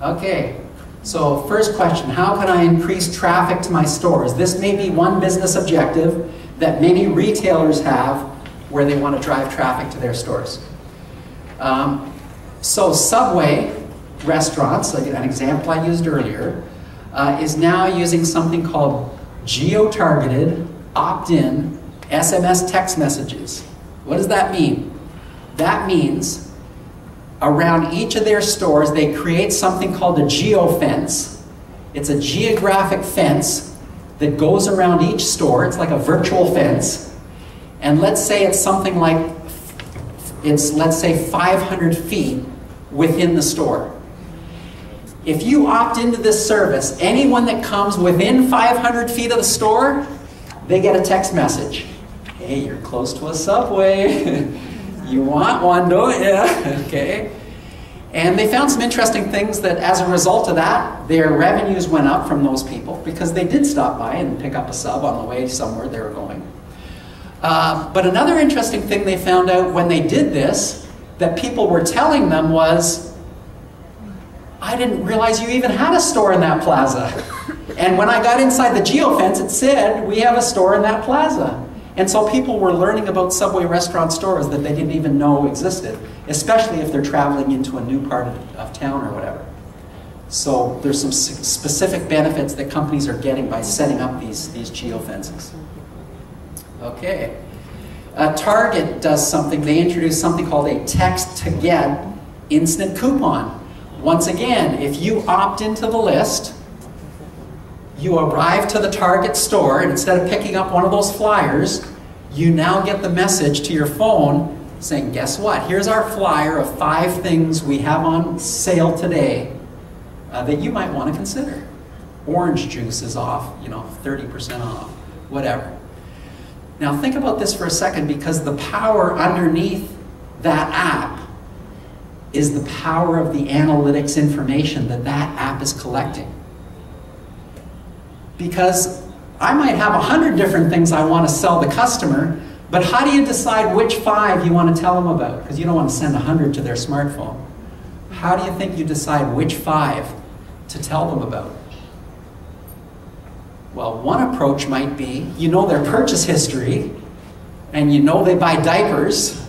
Okay, so first question, how can I increase traffic to my stores? This may be one business objective that many retailers have where they want to drive traffic to their stores. Um, so Subway restaurants, like an example I used earlier, uh, is now using something called geo-targeted opt-in SMS text messages. What does that mean? That means around each of their stores, they create something called a geofence. It's a geographic fence that goes around each store. It's like a virtual fence. And let's say it's something like, it's let's say 500 feet within the store. If you opt into this service, anyone that comes within 500 feet of the store, they get a text message. Hey, you're close to a subway. you want one, don't you? okay. And they found some interesting things that as a result of that, their revenues went up from those people because they did stop by and pick up a sub on the way somewhere they were going. Uh, but another interesting thing they found out when they did this that people were telling them was, I didn't realize you even had a store in that plaza. And when I got inside the geofence, it said, we have a store in that plaza. And so people were learning about Subway restaurant stores that they didn't even know existed, especially if they're traveling into a new part of, of town or whatever. So there's some specific benefits that companies are getting by setting up these, these geofences. Okay. Uh, Target does something, they introduce something called a text to get instant coupon. Once again, if you opt into the list, you arrive to the Target store, and instead of picking up one of those flyers, you now get the message to your phone saying, guess what? Here's our flyer of five things we have on sale today uh, that you might want to consider. Orange juice is off, you know, 30% off, whatever. Now think about this for a second because the power underneath that app is the power of the analytics information that that app is collecting. Because I might have a hundred different things I want to sell the customer, but how do you decide which five you want to tell them about? Because you don't want to send a hundred to their smartphone. How do you think you decide which five to tell them about? Well, one approach might be you know their purchase history, and you know they buy diapers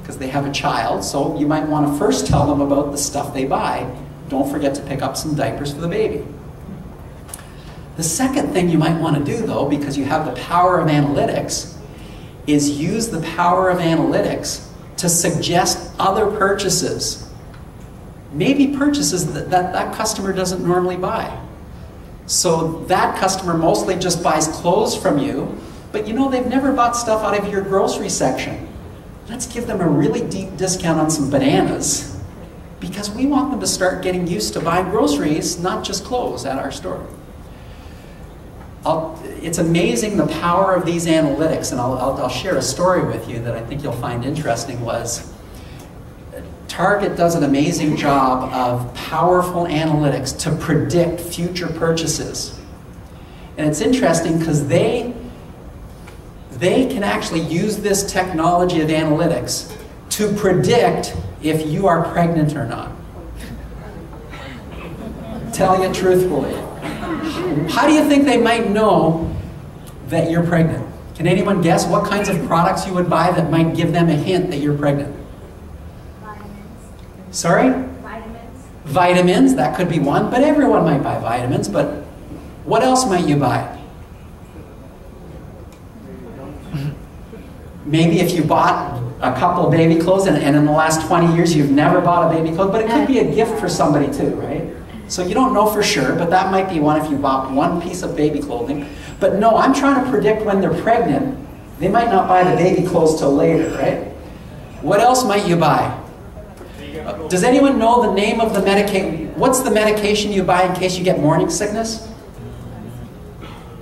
because they have a child, so you might want to first tell them about the stuff they buy. Don't forget to pick up some diapers for the baby. The second thing you might want to do, though, because you have the power of analytics, is use the power of analytics to suggest other purchases. Maybe purchases that that, that customer doesn't normally buy. So that customer mostly just buys clothes from you, but you know they've never bought stuff out of your grocery section let's give them a really deep discount on some bananas because we want them to start getting used to buying groceries, not just clothes at our store. I'll, it's amazing the power of these analytics, and I'll, I'll, I'll share a story with you that I think you'll find interesting was Target does an amazing job of powerful analytics to predict future purchases. And it's interesting because they they can actually use this technology of analytics to predict if you are pregnant or not. tell you truthfully. How do you think they might know that you're pregnant? Can anyone guess what kinds of products you would buy that might give them a hint that you're pregnant? Vitamins. Sorry? Vitamins. Vitamins, that could be one, but everyone might buy vitamins, but what else might you buy? Maybe if you bought a couple of baby clothes and, and in the last 20 years you've never bought a baby clothes, but it could be a gift for somebody too, right? So you don't know for sure, but that might be one if you bought one piece of baby clothing. But no, I'm trying to predict when they're pregnant. They might not buy the baby clothes till later, right? What else might you buy? Does anyone know the name of the medication? What's the medication you buy in case you get morning sickness?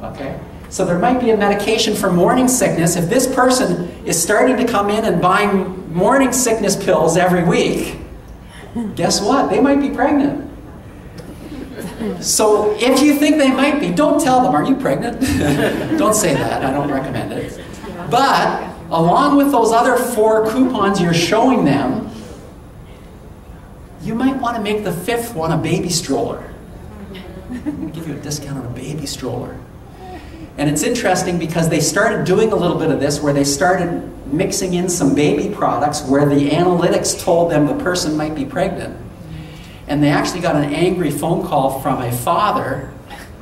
Okay. So there might be a medication for morning sickness. If this person is starting to come in and buying morning sickness pills every week, guess what? They might be pregnant. So if you think they might be, don't tell them, are you pregnant? don't say that, I don't recommend it. But along with those other four coupons you're showing them, you might want to make the fifth one a baby stroller. Give you a discount on a baby stroller. And it's interesting because they started doing a little bit of this where they started mixing in some baby products where the analytics told them the person might be pregnant. And they actually got an angry phone call from a father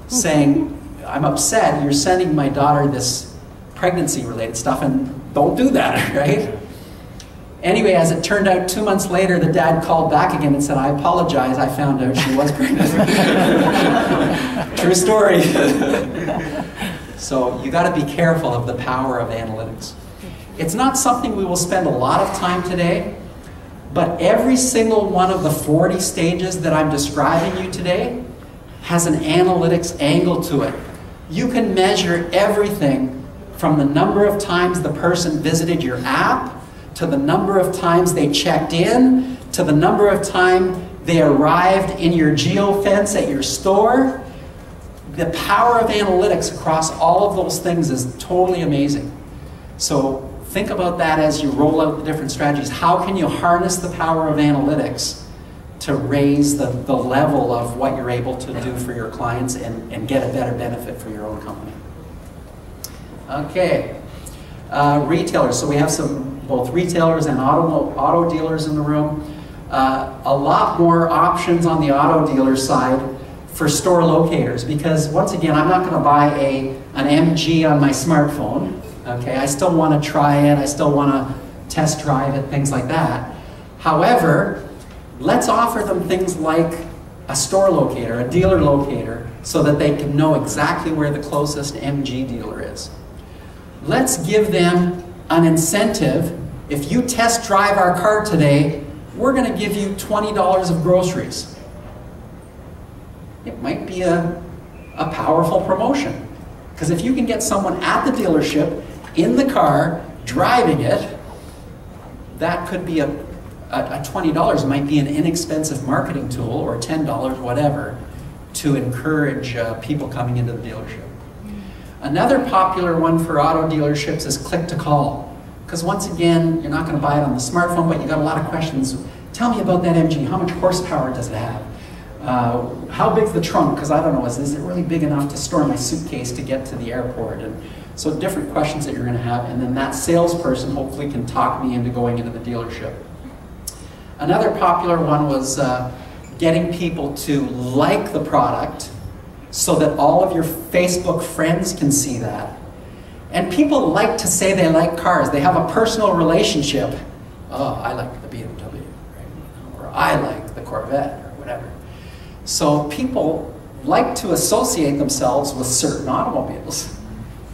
saying, I'm upset, you're sending my daughter this pregnancy related stuff, and don't do that, right? Anyway, as it turned out, two months later, the dad called back again and said, I apologize, I found out she was pregnant. True story. so you got to be careful of the power of analytics. It's not something we will spend a lot of time today, but every single one of the 40 stages that I'm describing you today has an analytics angle to it. You can measure everything from the number of times the person visited your app, to the number of times they checked in, to the number of times they arrived in your geofence at your store. The power of analytics across all of those things is totally amazing. So think about that as you roll out the different strategies. How can you harness the power of analytics to raise the, the level of what you're able to do for your clients and, and get a better benefit for your own company? Okay. Uh, retailers. So we have some both retailers and auto, auto dealers in the room. Uh, a lot more options on the auto dealer side for store locators because once again, I'm not going to buy a, an MG on my smartphone. Okay, I still want to try it. I still want to test drive it, things like that. However, let's offer them things like a store locator, a dealer locator, so that they can know exactly where the closest MG dealer is. Let's give them an incentive. If you test drive our car today, we're going to give you $20 of groceries. It might be a, a powerful promotion. Because if you can get someone at the dealership, in the car, driving it, that could be a, a, a $20 might be an inexpensive marketing tool, or $10, whatever, to encourage uh, people coming into the dealership. Another popular one for auto dealerships is click to call. Because once again, you're not going to buy it on the smartphone, but you got a lot of questions. Tell me about that MG. How much horsepower does it have? Uh, how big's the trunk? Because I don't know, is, is it really big enough to store my suitcase to get to the airport? And so different questions that you're going to have, and then that salesperson hopefully can talk me into going into the dealership. Another popular one was uh, getting people to like the product so that all of your Facebook friends can see that. And people like to say they like cars. They have a personal relationship. Oh, I like the BMW, right? or I like the Corvette, or whatever. So people like to associate themselves with certain automobiles.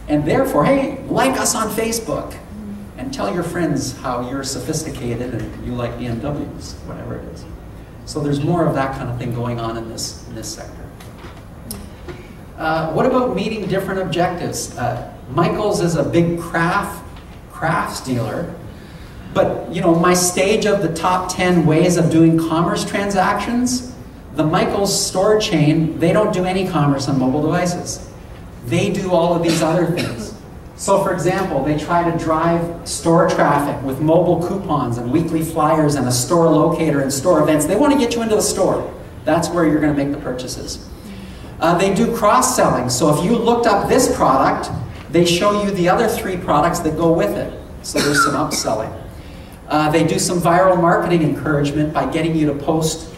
And therefore, hey, like us on Facebook. And tell your friends how you're sophisticated and you like BMWs, whatever it is. So there's more of that kind of thing going on in this, in this sector. Uh, what about meeting different objectives? Uh, Michaels is a big craft crafts dealer, but you know my stage of the top 10 ways of doing commerce transactions, the Michaels store chain, they don't do any commerce on mobile devices. They do all of these other things. So for example, they try to drive store traffic with mobile coupons and weekly flyers and a store locator and store events. They want to get you into the store. That's where you're going to make the purchases. Uh, they do cross-selling. So if you looked up this product, they show you the other three products that go with it. So there's some upselling. Uh, they do some viral marketing encouragement by getting you to post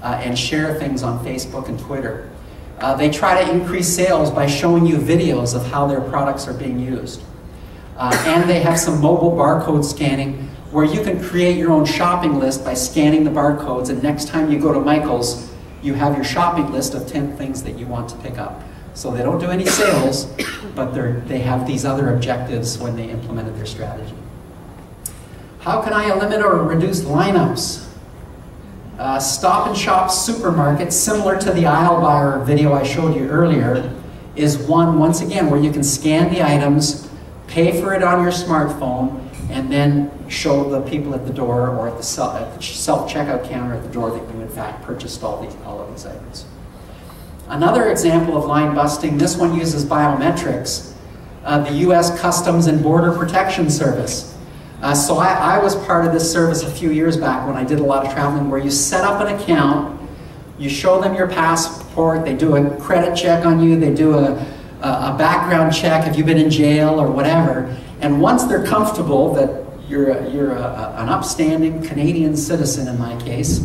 uh, and share things on Facebook and Twitter. Uh, they try to increase sales by showing you videos of how their products are being used. Uh, and they have some mobile barcode scanning where you can create your own shopping list by scanning the barcodes and next time you go to Michael's, you have your shopping list of 10 things that you want to pick up. So they don't do any sales, but they have these other objectives when they implemented their strategy. How can I eliminate or reduce lineups? Uh, stop and Shop supermarket, similar to the AisleBuyer video I showed you earlier, is one, once again, where you can scan the items, pay for it on your smartphone, and then show the people at the door or at the self-checkout counter at the door that you in fact purchased all, these, all of these items. Another example of line busting, this one uses biometrics, uh, the U.S. Customs and Border Protection Service. Uh, so I, I was part of this service a few years back when I did a lot of traveling where you set up an account, you show them your passport, they do a credit check on you, they do a, a background check, have you've been in jail or whatever, and once they're comfortable that you're, a, you're a, an upstanding Canadian citizen in my case,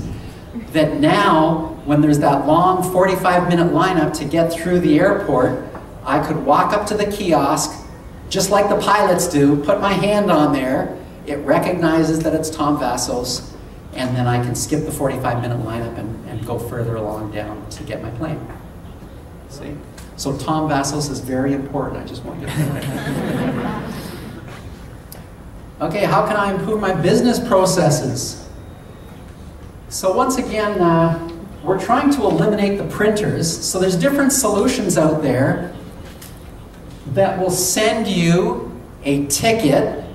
that now when there's that long 45 minute lineup to get through the airport, I could walk up to the kiosk, just like the pilots do, put my hand on there, it recognizes that it's Tom Vassos, and then I can skip the 45 minute lineup and, and go further along down to get my plane. See? So Tom Vassos is very important, I just want you to know. Okay, how can I improve my business processes? So once again, uh, we're trying to eliminate the printers. So there's different solutions out there that will send you a ticket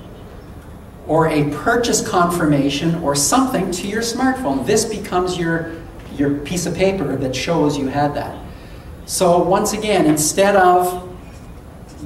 or a purchase confirmation or something to your smartphone. This becomes your, your piece of paper that shows you had that. So once again, instead of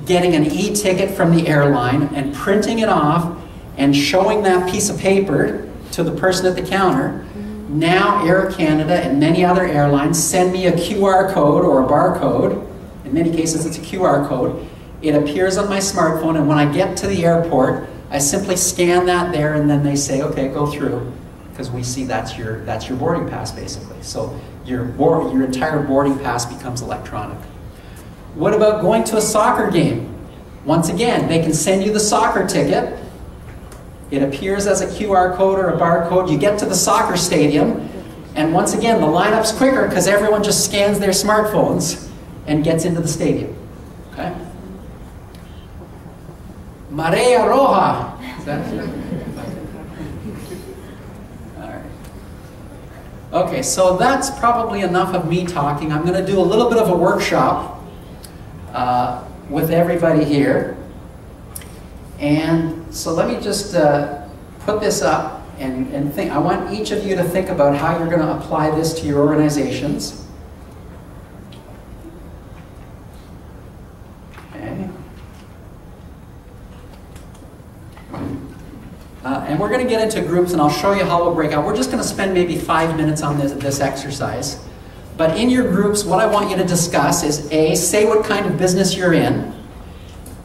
getting an e-ticket from the airline and printing it off and showing that piece of paper to the person at the counter, now Air Canada and many other airlines send me a QR code or a barcode. In many cases, it's a QR code. It appears on my smartphone, and when I get to the airport, I simply scan that there, and then they say, "Okay, go through," because we see that's your that's your boarding pass basically. So your board, your entire boarding pass becomes electronic. What about going to a soccer game? Once again, they can send you the soccer ticket it appears as a QR code or a barcode. You get to the soccer stadium, and once again, the lineup's quicker because everyone just scans their smartphones and gets into the stadium. Okay? Marea Roja. Right. Okay, so that's probably enough of me talking. I'm going to do a little bit of a workshop uh, with everybody here. And so let me just uh, put this up and, and think. I want each of you to think about how you're going to apply this to your organizations. Okay. Uh, and we're going to get into groups and I'll show you how we'll break out. We're just going to spend maybe five minutes on this, this exercise. But in your groups, what I want you to discuss is A, say what kind of business you're in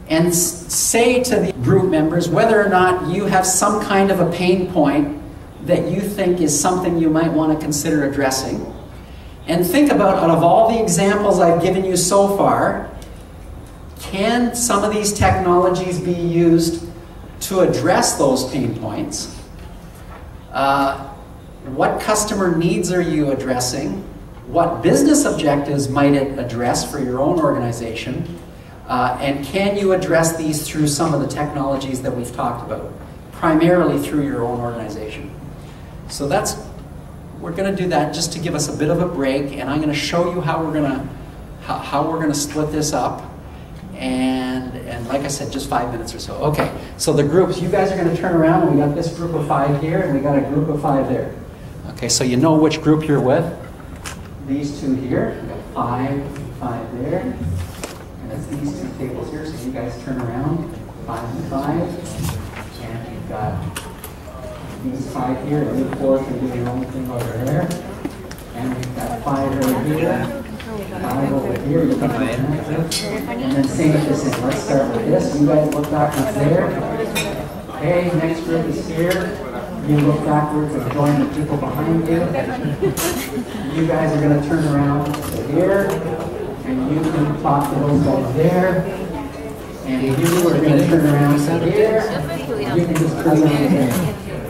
and say to the group members whether or not you have some kind of a pain point that you think is something you might want to consider addressing. And think about, out of all the examples I've given you so far, can some of these technologies be used to address those pain points? Uh, what customer needs are you addressing? What business objectives might it address for your own organization? Uh, and can you address these through some of the technologies that we've talked about, primarily through your own organization? So that's, we're going to do that just to give us a bit of a break, and I'm going to show you how we're going to how, how we're going to split this up. And, and like I said, just five minutes or so. Okay, so the groups, you guys are going to turn around, and we got this group of five here, and we got a group of five there. Okay, so you know which group you're with. These two here, five, five there. And that's these two tables here, so you guys turn around, five and five. And you've got these five here, and you four can do your own thing over there. And we've got five over here, five over here, you can And then same with this end. Let's start with this. You guys look backwards there. Okay, next group is here. You look backwards and join the people behind you. You guys are gonna turn around to here, and you can talk to those guys there. And you are gonna turn around to here. You can just turn around there.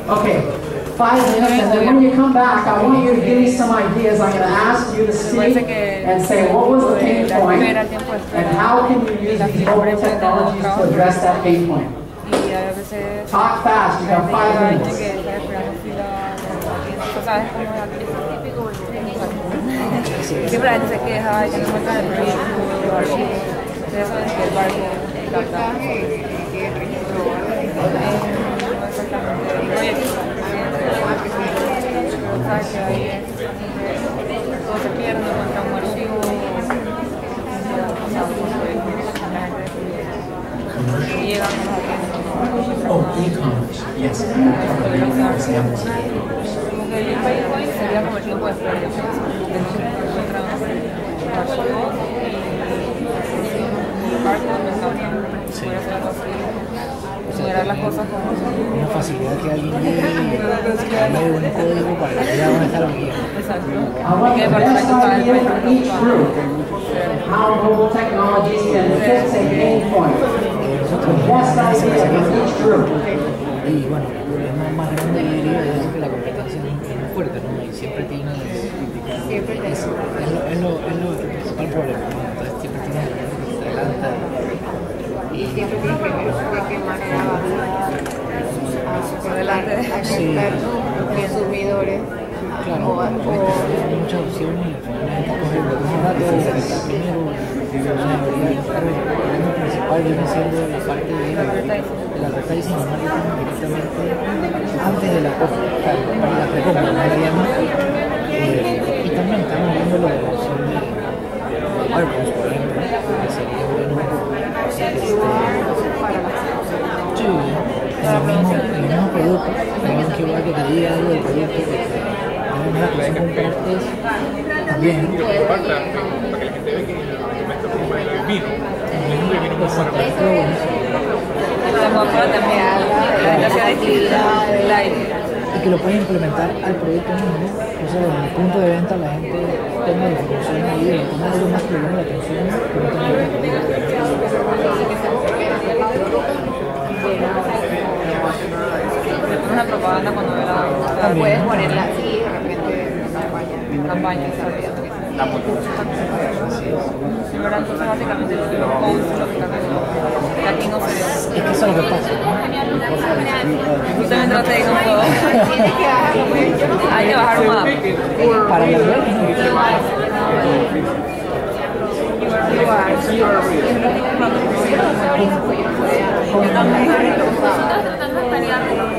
Okay, five minutes, and then when you come back, I want you to give me some ideas. I'm gonna ask you to speak and say, what was the pain point? And how can you use these mobile technologies to address that pain point? y a veces Talk fast, you have five minutes. que está esperando fila tú sabes cómo es típico siempre la gente se queja y que no encuentran el vehículo así ustedes que el barco capta Oh, e-commerce, yes. Sí. Generar las cosas como... Una facilidad que alguien llegue y hable de un código para que ya van a estar aquí. Exacto. I want Que the el best departamento está idea después for each group. How mobile technologies can fix a pain point. The best idea for each group. Y bueno, el problema más grande yo diría es que la competencia es muy fuerte, ¿no? Y siempre tienes. Siempre es, es, lo, es, lo, es lo el principal problema, ¿no? Entonces siempre tienes gente que se adelanta. Y siempre tienes que, que manejar por delante. Sí. Consumidores. Claro, O- porque o- hay muchas opciones y al final la gente coge lo más barato, lo que está primero. y la mayoría, claro, el problema principal viene siendo la parte de, del advertising y marketing directamente antes de la compra, o sea, para la precompra, no diríamos. Eh, y también estamos viendo la evolución de WordPress, por ejemplo, que sería bueno Sí, en el mismo, en el mismo producto, tenemos que igual que te diga algo del producto que te da una relación con partes, también. falta para que la gente vea que no está como el vino. El vino vino muy bueno. Pero bueno, La Coca-Cola también. La gente hacía distinta. Light. y que lo puedes implementar al producto mismo. O sea, en el punto de venta la gente toma la información ahí, le toma algo más que le llama la atención, pero no tiene que ver. Una propaganda cuando ve la También. Puedes ponerla así de repente campaña. campaña. La motivación. Sí, ¿verdad? Entonces básicamente los posts, lo que está que aquí no se ve. Es que eso es lo que pasa, ¿no? Tú también trate de ir a un juego. Tienes que bajarlo, pues. Hay que bajar un mapa. Para la web, ¿no?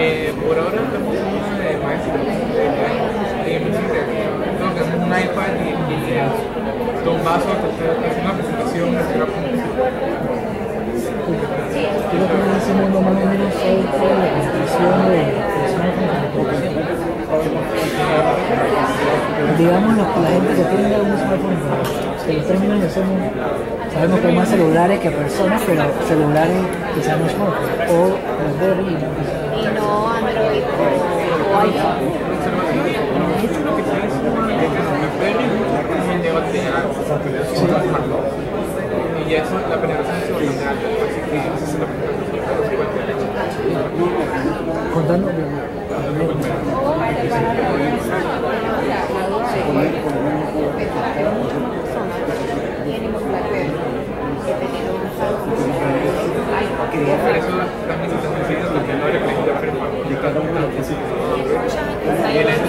Eh, por ahora estamos en una de maestros de Tengo que hacer un iPad y, y dos vasos, hacer una presentación, hacer una Creo que en ese mundo más o menos hay toda la construcción de de smartphones. Digamos que la gente que tenga un smartphone, que los términos que somos, sabemos que hay más celulares que personas, pero celulares los smartphones, o BlackBerry y no Y no Android o, iPhone. y eso, la penetración es bastante alta, así que esa es la penetración de los 50 de leche. contando Gracias.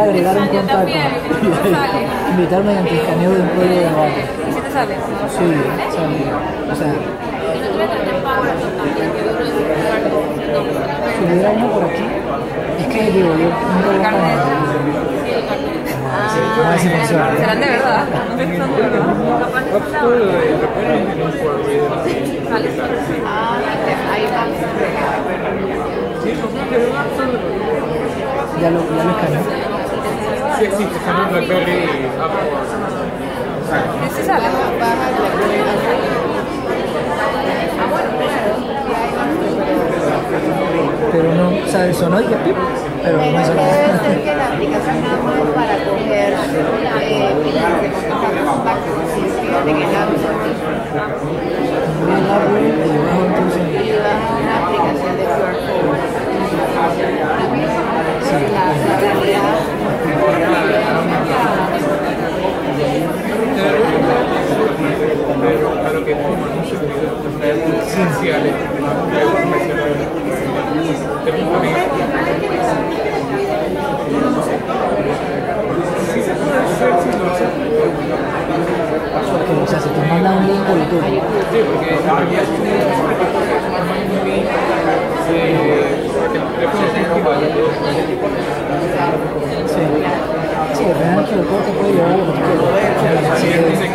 Hago como si fuera a agregar un contacto. Invitar mediante escaneo de un código de barra. ¿Y si te sale? Sí, sale. O sea, si hubiera uno por aquí, es que digo, yo nunca lo hago. A ver si funciona. ¿Serán de verdad? No sé si son de verdad. Upstool de repente tiene un Ford Reader así. Ah, ahí va. Sí, son de Upstool. Ya lo, ya lo escaneé. Sí existe, están en BlackBerry y Apple. ¿Y si sale? Pero no, o sea, sonó y que pip, pero Pero no sonó. debe ser que la aplicación nada más es para coger eh, de contactos. Fíjate que la Voy al árbol y bajo entonces. y baja una aplicación de QR Sí, porque en realidad es como un link eh, para que el teléfono sea activado. Sí. Sí, al final que el corte puede llevar a lo que tú quieras.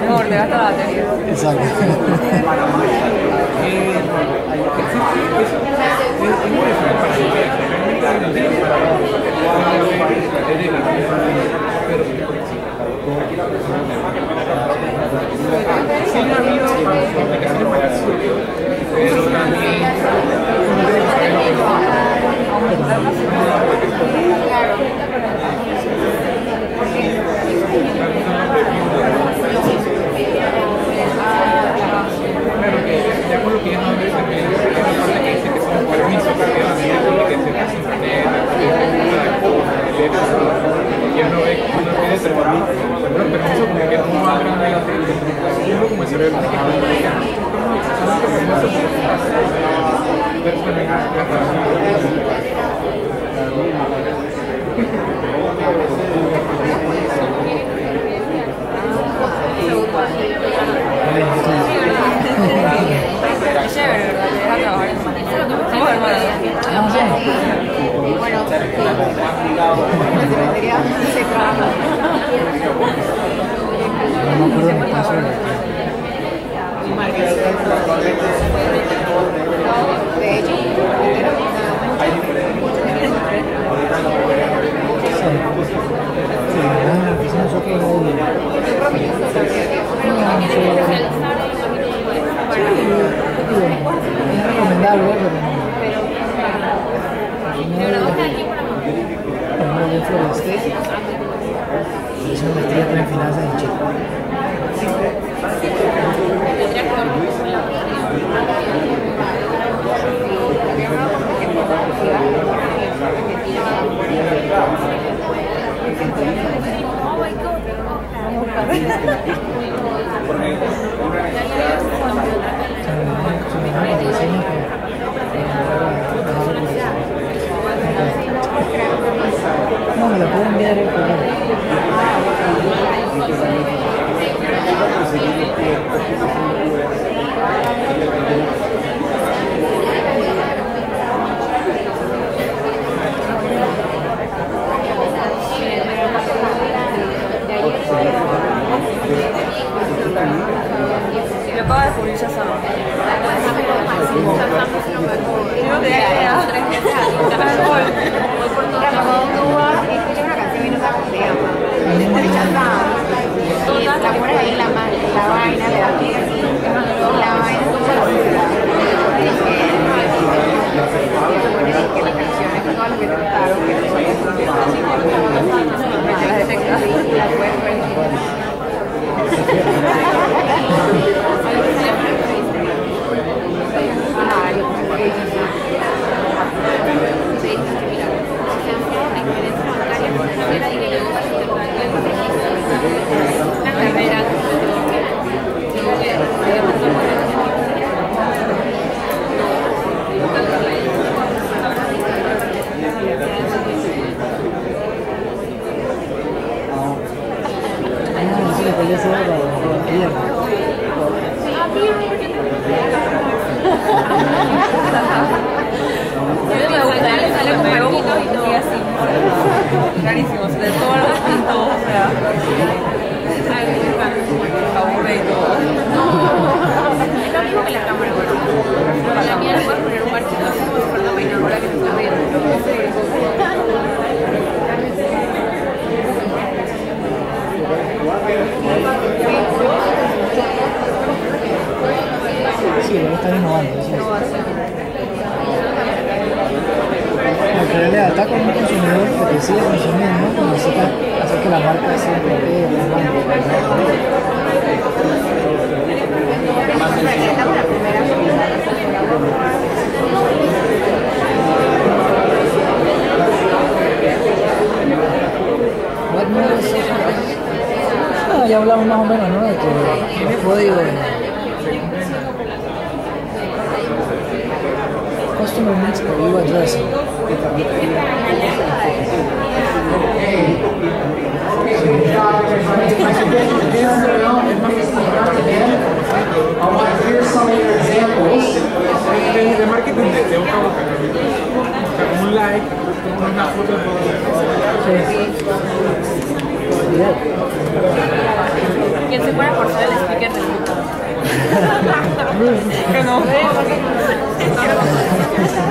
Mejor, te gasta la batería. Exacto. Claro que ya con lo que ya no ves también, hay una parte que dice que son permisos que quedan abiertos y que se pasa internet, y uno ve que uno tiene determinados permisos como que no abran de la tele. Uno como el cerebro tiene que comunicar. Pero también Yeah.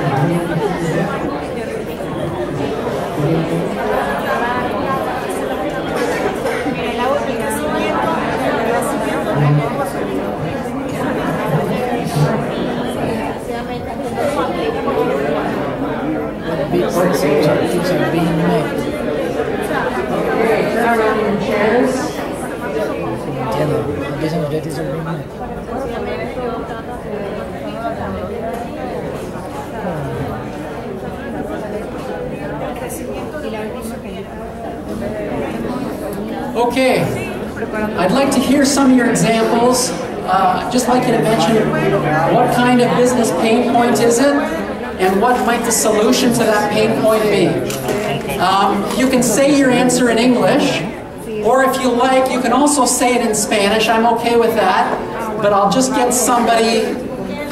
Okay, I'd like to hear some of your examples. Uh, just like you to mention what kind of business pain point is it, and what might the solution to that pain point be. Um, you can say your answer in English, or if you like, you can also say it in Spanish. I'm okay with that, but I'll just get somebody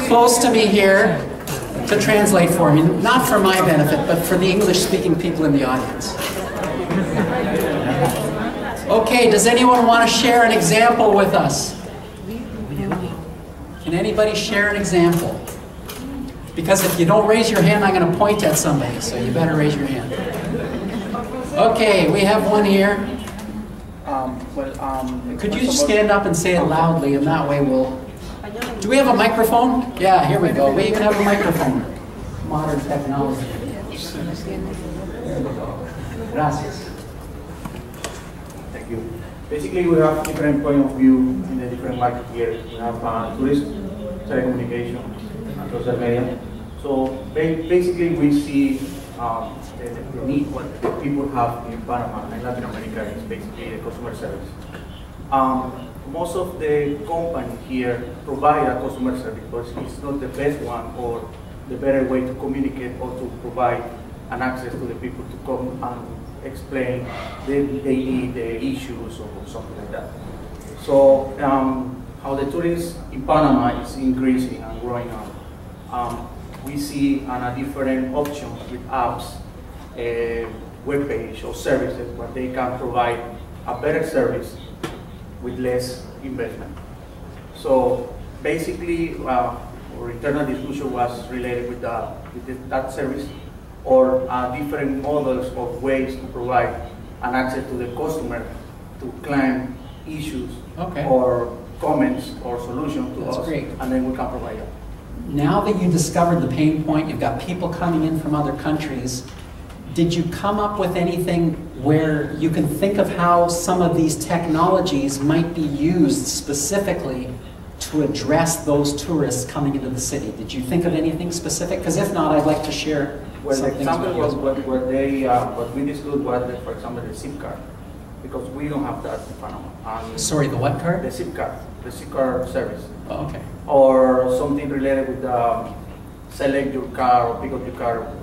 close to me here to translate for me, not for my benefit, but for the English-speaking people in the audience. Okay, does anyone want to share an example with us? Can anybody share an example? Because if you don't raise your hand, I'm going to point at somebody, so you better raise your hand. Okay, we have one here. Um, um, Could you first of all- stand up and say it loudly, and that way we'll... Do we have a microphone? Yeah, here we go. We even have a microphone. Modern technology. Gracias. Thank you. Basically, we have different point of view in the different market here. We have uh, tourism, telecommunication, and social media. So ba- basically, we see um, the, the need what people have in Panama and Latin America is basically the customer service. Um, most of the company here provide a customer service, but it's not the best one or the better way to communicate or to provide an access to the people to come and explain they need the issues or something like that. So um, how the tourism in Panama is increasing and growing up, um, we see on a different options with apps, uh, web page or services where they can provide a better service with less investment. So basically, uh, our internal discussion was related with, the, with the, that service or uh, different models of ways to provide an access to the customer to claim issues Okay. or comments or solutions to That's us, great. and then we can provide that. Now that you discovered the pain point, you've got people coming in from other countries, did you come up with anything where you can think of how some of these technologies might be used specifically to address those tourists coming into the city? Did you think of anything specific? Because if not, I'd like to share Well, the example was what, what they, uh, what we discussed was, that, for example, the SIM card, because we don't have that in Panama. And Sorry, the what card? The SIM card, the SIM card service. Oh, okay. Or something related with um, select your car or pick up your car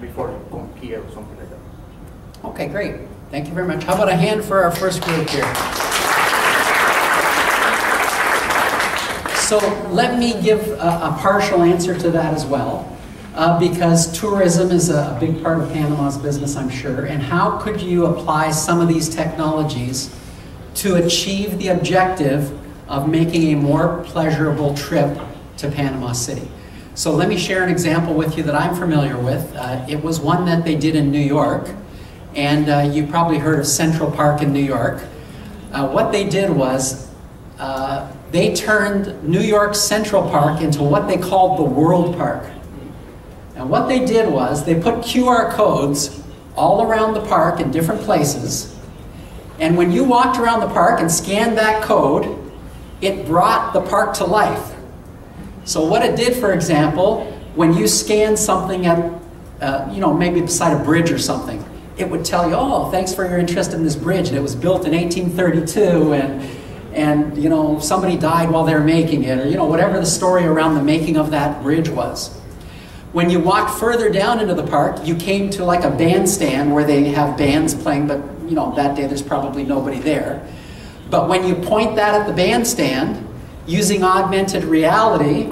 before you come here or something like that. Okay, great. Thank you very much. How about a hand for our first group here? So let me give a, a partial answer to that as well, uh, because tourism is a, big part of Panama's business, I'm sure. And how could you apply some of these technologies to achieve the objective of making a more pleasurable trip to Panama City? So let me share an example with you that I'm familiar with. Uh, it was one that they did in New York, and uh, you probably heard of Central Park in New York. Uh, what they did was uh, they turned New York Central Park into what they called the World Park. And what they did was they put QR codes all around the park in different places. And when you walked around the park and scanned that code, it brought the park to life. So what it did, for example, when you scanned something at, uh, you know, maybe beside a bridge or something, it would tell you, oh, thanks for your interest in this bridge. And it was built in 1832 and, and, you know, somebody died while they were making it or, you know, whatever the story around the making of that bridge was. When you walked further down into the park, you came to like a bandstand where they have bands playing, but, you know, that day there's probably nobody there. But when you point that at the bandstand, using augmented reality,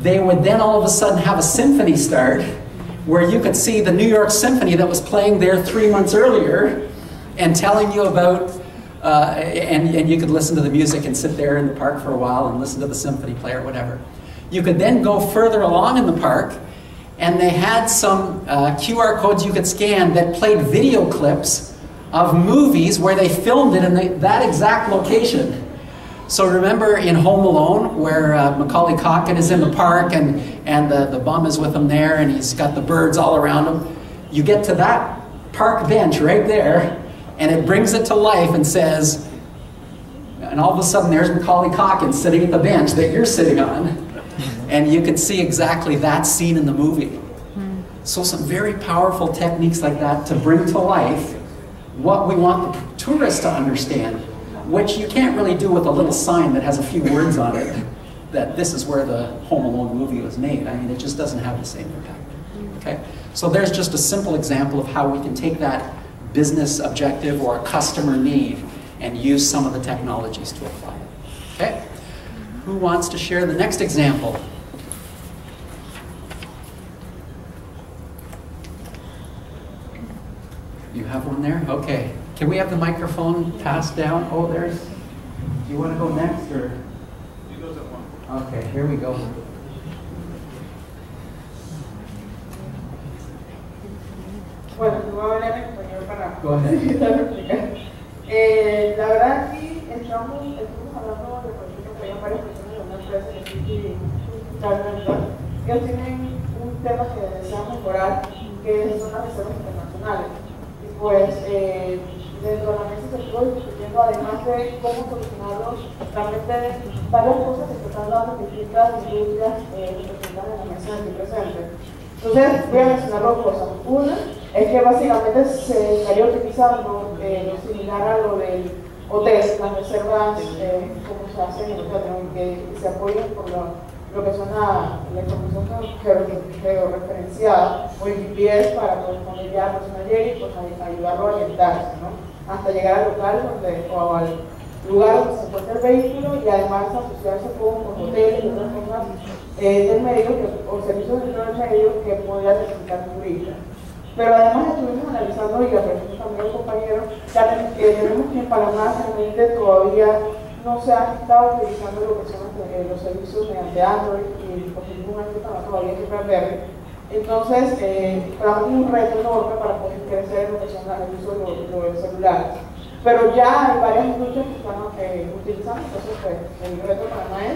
they would then all of a sudden have a symphony start where you could see the New York Symphony that was playing there three months earlier and telling you about, uh, and, and you could listen to the music and sit there in the park for a while and listen to the symphony play or whatever. You could then go further along in the park and they had some uh, QR codes you could scan that played video clips of movies where they filmed it in the, that exact location. So remember in Home Alone where uh, Macaulay Culkin is in the park and, and the, the bum is with him there and he's got the birds all around him. You get to that park bench right there and it brings it to life and says, and all of a sudden there's Macaulay Culkin sitting at the bench that you're sitting on. And you can see exactly that scene in the movie. Hmm. So some very powerful techniques like that to bring to life what we want the tourists to understand, which you can't really do with a little sign that has a few words on it that this is where the Home Alone movie was made. I mean, it just doesn't have the same impact. Okay? So there's just a simple example of how we can take that business objective or a customer need and use some of the technologies to apply it. Okay? Who wants to share the next example? You have one there? Okay. Can we have the microphone passed down? Oh, there's. Do you want to go next or? Okay, here we go. Bueno, yo voy a hablar en español para Go ahead. explicar. Eh, la verdad aquí estamos, estamos hablando de ejemplo que hay varias personas de una empresa que sí que ellos tienen un tema que desean mejorar, que son las reservas internacionales. Pues eh, dentro de la mesa se estuvo discutiendo además de cómo solucionarlo, realmente varias cosas que se están distintas industrias eh, representadas en la mesa aquí presente. Entonces voy a mencionar dos cosas. Una es que básicamente se estaría utilizando eh, similar a lo del hotel, las reservas, eh, como se hace en el que se apoyen por lo, lo que son la, la información geo- georreferenciada o el para pues, cuando ya la persona llegue y pues, ay- ayudarlo a orientarse, ¿no? hasta llegar al local donde, o al lugar donde se encuentra el vehículo y además asociarse con, con hoteles y otras cosas eh, del medio que- o servicios del medio que podría necesitar turistas. Pero además estuvimos analizando, y también los compañeros, que ten- que tenemos que en Panamá realmente todavía no se han estado utilizando lo que son los, eh, los servicios mediante Android y dispositivo en Panamá todavía es verde. Entonces, eh, para mí un reto enorme para poder crecer lo que son el uso de los, celulares. Pero ya hay varias industrias que están eh, utilizando, entonces pues, el reto para Panamá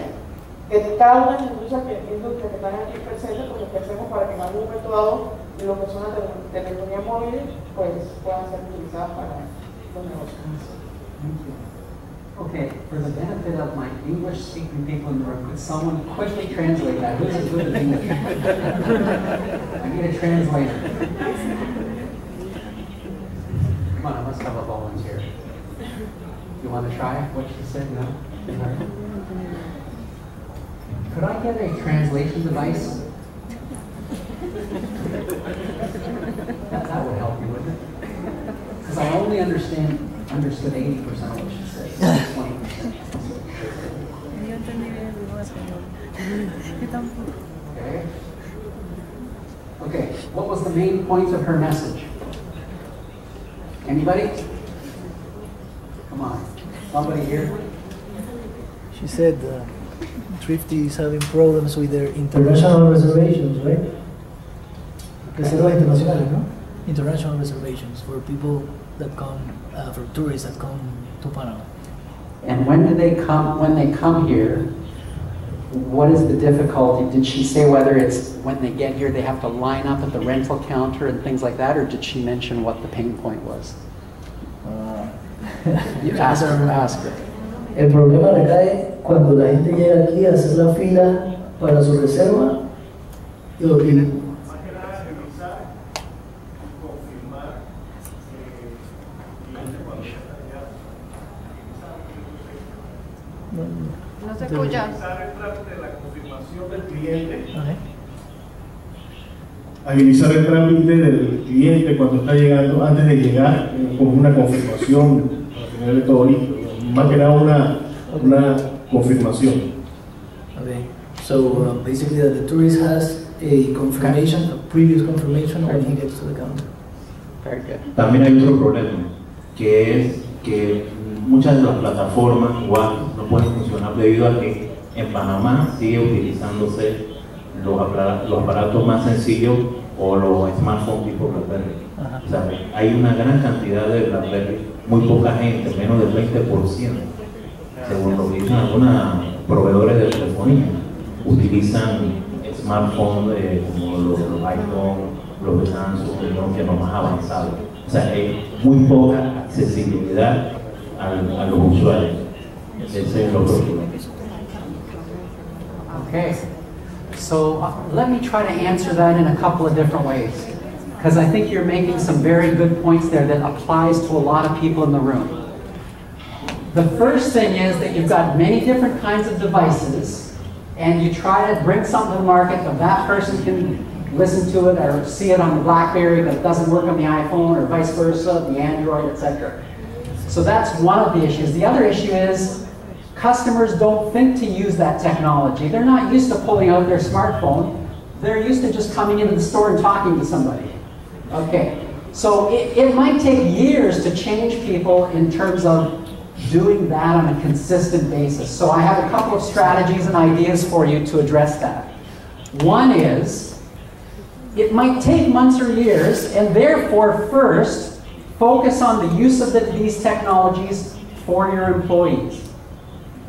es que cada una de las industrias que, industrias que están aquí presentes, pues que hacemos para que en algún momento dado lo que son las tele- telefonía móvil, pues puedan ser utilizadas para los negocios. Okay, for the benefit of my English-speaking people in the room, could someone quickly translate that? Who's as good at English? I need a translator. Come on, I must have a volunteer. You want to try what she said? No? Could I get a translation device? That, that would help you, wouldn't it? Because I only understand, understood eighty percent of what she. Yo entendí el español. Yo tampoco. Okay? Okay, what was the main point of her message? Anybody? Come on, somebody here? She said uh, Thrifty is having problems with their International international reservations, right? Reservas internacionales, ¿no? international reservations for people that come, uh, for tourists that come to Panama. And when do they come, when they come here, what is the difficulty? Did she say whether it's when they get here, they have to line up at the rental counter and things like that, or did she mention what the pain point was? Uh, you ask her, ask her. El problema recae cuando la gente llega aquí a hacer la fila para su reserva y, y No se escucha. agilizar el trámite del cliente cuando está llegando, antes de llegar, con una confirmación, para tener todo listo. Más que nada una, una confirmación. Okay, so uh, basically that the tourist has a confirmation, a previous confirmation when he gets to the counter. Very good. También hay otro problema, que es que muchas de las plataformas igual no pueden funcionar debido a que en Panamá sigue utilizándose los, apara- los aparatos más sencillos o los smartphones tipo BlackBerry. O sea, hay una gran cantidad de BlackBerry, muy poca gente, menos del 20%, según lo que dicen algunos proveedores de telefonía, utilizan smartphones eh, como los, los iPhone, los de Samsung, los que no más avanzados. O sea, hay muy poca accesibilidad al- a los usuarios. Okay, so uh, let me try to answer that in a couple of different ways. Because I think you're making some very good points there that applies to a lot of people in the room. The first thing is that you've got many different kinds of devices, and you try to bring something to the market that that person can listen to it or see it on the BlackBerry, but it doesn't work on the iPhone, or vice versa, the Android, etc. So that's one of the issues. The other issue is customers don't think to use that technology. They're not used to pulling out their smartphone. They're used to just coming into the store and talking to somebody. Okay, so it, it might take years to change people in terms of doing that on a consistent basis. So I have a couple of strategies and ideas for you to address that. One is, it might take months or years, and therefore, first, focus on the use of the, these technologies for your employees.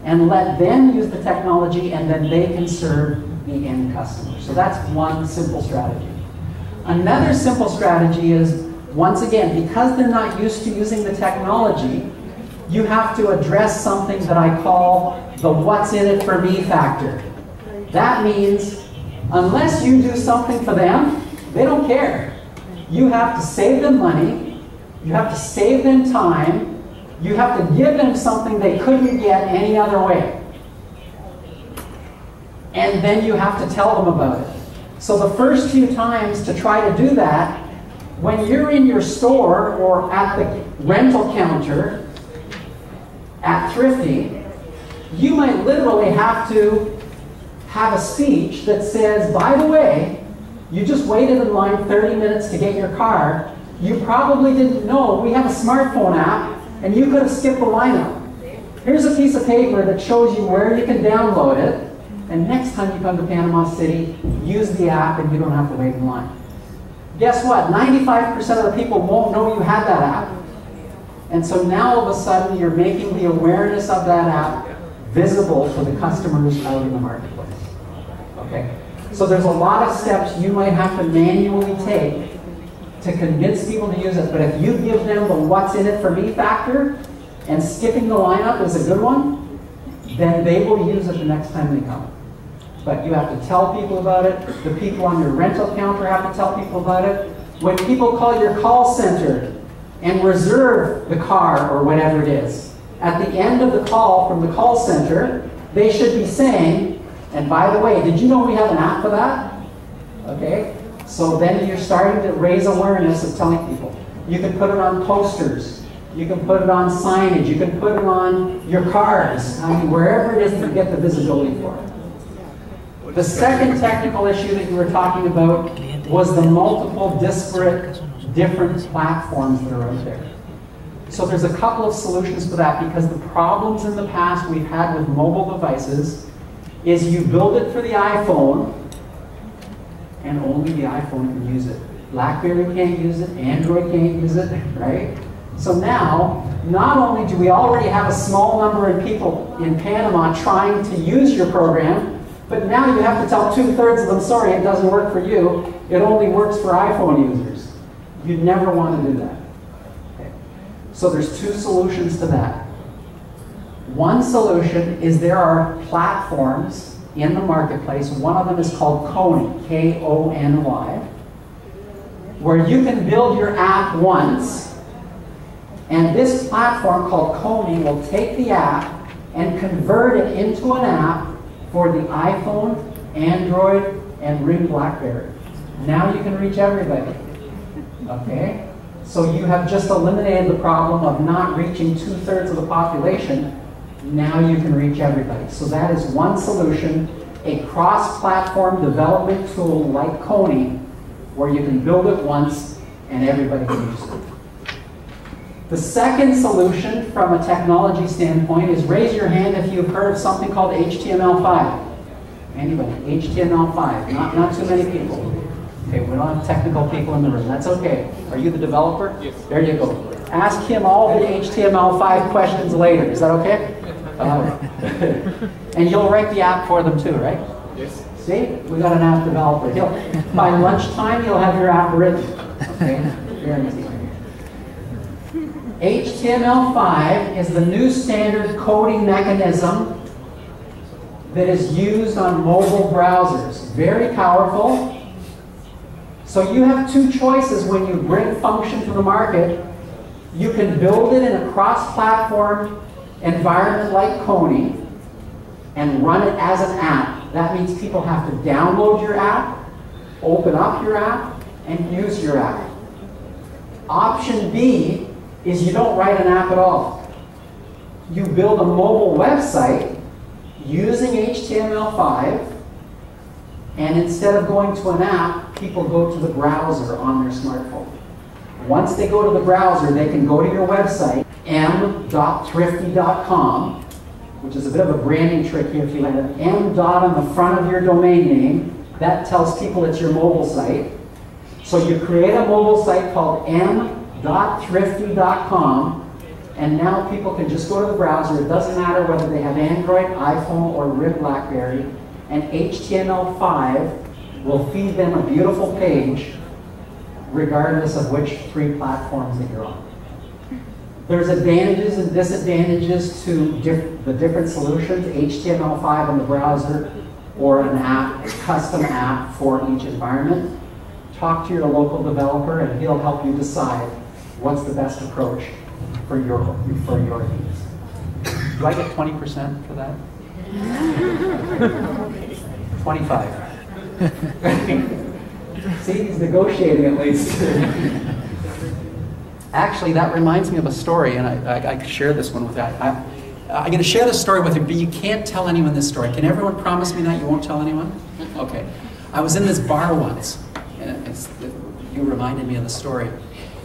And let them use the technology, and then they can serve the end customer. So that's one simple strategy. Another simple strategy is, once again, because they're not used to using the technology, you have to address something that I call the what's in it for me factor. That means, unless you do something for them, they don't care. You have to save them money, you have to save them time, you have to give them something they couldn't get any other way. And then you have to tell them about it. So the first few times to try to do that, when you're in your store or at the rental counter at Thrifty, you might literally have to have a speech that says, by the way, you just waited in line 30 minutes to get your car. You probably didn't know we have a smartphone app and you could have skipped the lineup. Here's a piece of paper that shows you where you can download it. And next time you come to Panama City, use the app and you don't have to wait in line. Guess what? 95% of the people won't know you had that app. And so now all of a sudden you're making the awareness of that app visible to the customers out in the marketplace. Okay? So there's a lot of steps you might have to manually take to convince people to use it, but if you give them the what's in it for me factor, and skipping the lineup is a good one, then they will use it the next time they come. But you have to tell people about it. The people on your rental counter have to tell people about it. When people call your call center and reserve the car or whatever it is, at the end of the call from the call center, they should be saying, and by the way, did you know we have an app for that? Okay? So then you're starting to raise awareness of telling people. You can put it on posters. You can put it on signage. You can put it on your cars. I mean, wherever it is to get the visibility for it. The second technical issue that you were talking about was the multiple disparate, different platforms that are out there. So there's a couple of solutions for that because the problems in the past we've had with mobile devices is you build it for the iPhone and only the iPhone can use it. BlackBerry can't use it, Android can't use it, right? So now, not only do we already have a small number of people in Panama trying to use your program, but now you have to tell two-thirds of them, sorry, it doesn't work for you. It only works for iPhone users. You'd never want to do that. Okay. So there's two solutions to that. One solution is there are platforms in the marketplace. One of them is called Kony, K-O-N-Y, where you can build your app once, and this platform called Kony will take the app and convert it into an app for the iPhone, Android, and RIM BlackBerry. Now you can reach everybody. Okay? So you have just eliminated the problem of not reaching two-thirds of the population. Now you can reach everybody. So that is one solution, a cross-platform development tool like Kony, where you can build it once and everybody can use it. The second solution from a technology standpoint is raise your hand if you've heard of something called HTML5. Anybody? HTML5. Not, not too many people. Okay, we don't have technical people in the room. That's okay. Are you the developer? Yes. There you go. Ask him all the HTML5 questions later. Is that okay? Uh, and you'll write the app for them too, right? Yes. See? We got an app developer. He'll, by lunchtime, you'll have your app written. Okay? Very easy. HTML5 is the new standard coding mechanism that is used on mobile browsers. Very powerful. So you have two choices when you bring function to the market. You can build it in a cross-platform environment like Kony and run it as an app. That means people have to download your app, open up your app, and use your app. Option B is you don't write an app at all. You build a mobile website using HTML5, and instead of going to an app, people go to the browser on their smartphone. Once they go to the browser, they can go to your website, m.thrifty.com, which is a bit of a branding trick here if you let an M dot on the front of your domain name. That tells people it's your mobile site. So you create a mobile site called m.thrifty.com, and now people can just go to the browser. It doesn't matter whether they have Android, iPhone, or RIM BlackBerry, and HTML5 will feed them a beautiful page regardless of which three platforms that you're on. There's advantages and disadvantages to diff the different solutions, HTML5 on the browser or an app, a custom app for each environment. Talk to your local developer and he'll help you decide what's the best approach for your, for your needs. Do I get 20% for that? 25. See, he's negotiating at least. Actually, that reminds me of a story, and I, I, I share this one with you. I, I'm going to share this story with you, but you can't tell anyone this story. Can everyone promise me that you won't tell anyone? Okay. I was in this bar once, and it's, you reminded me of the story,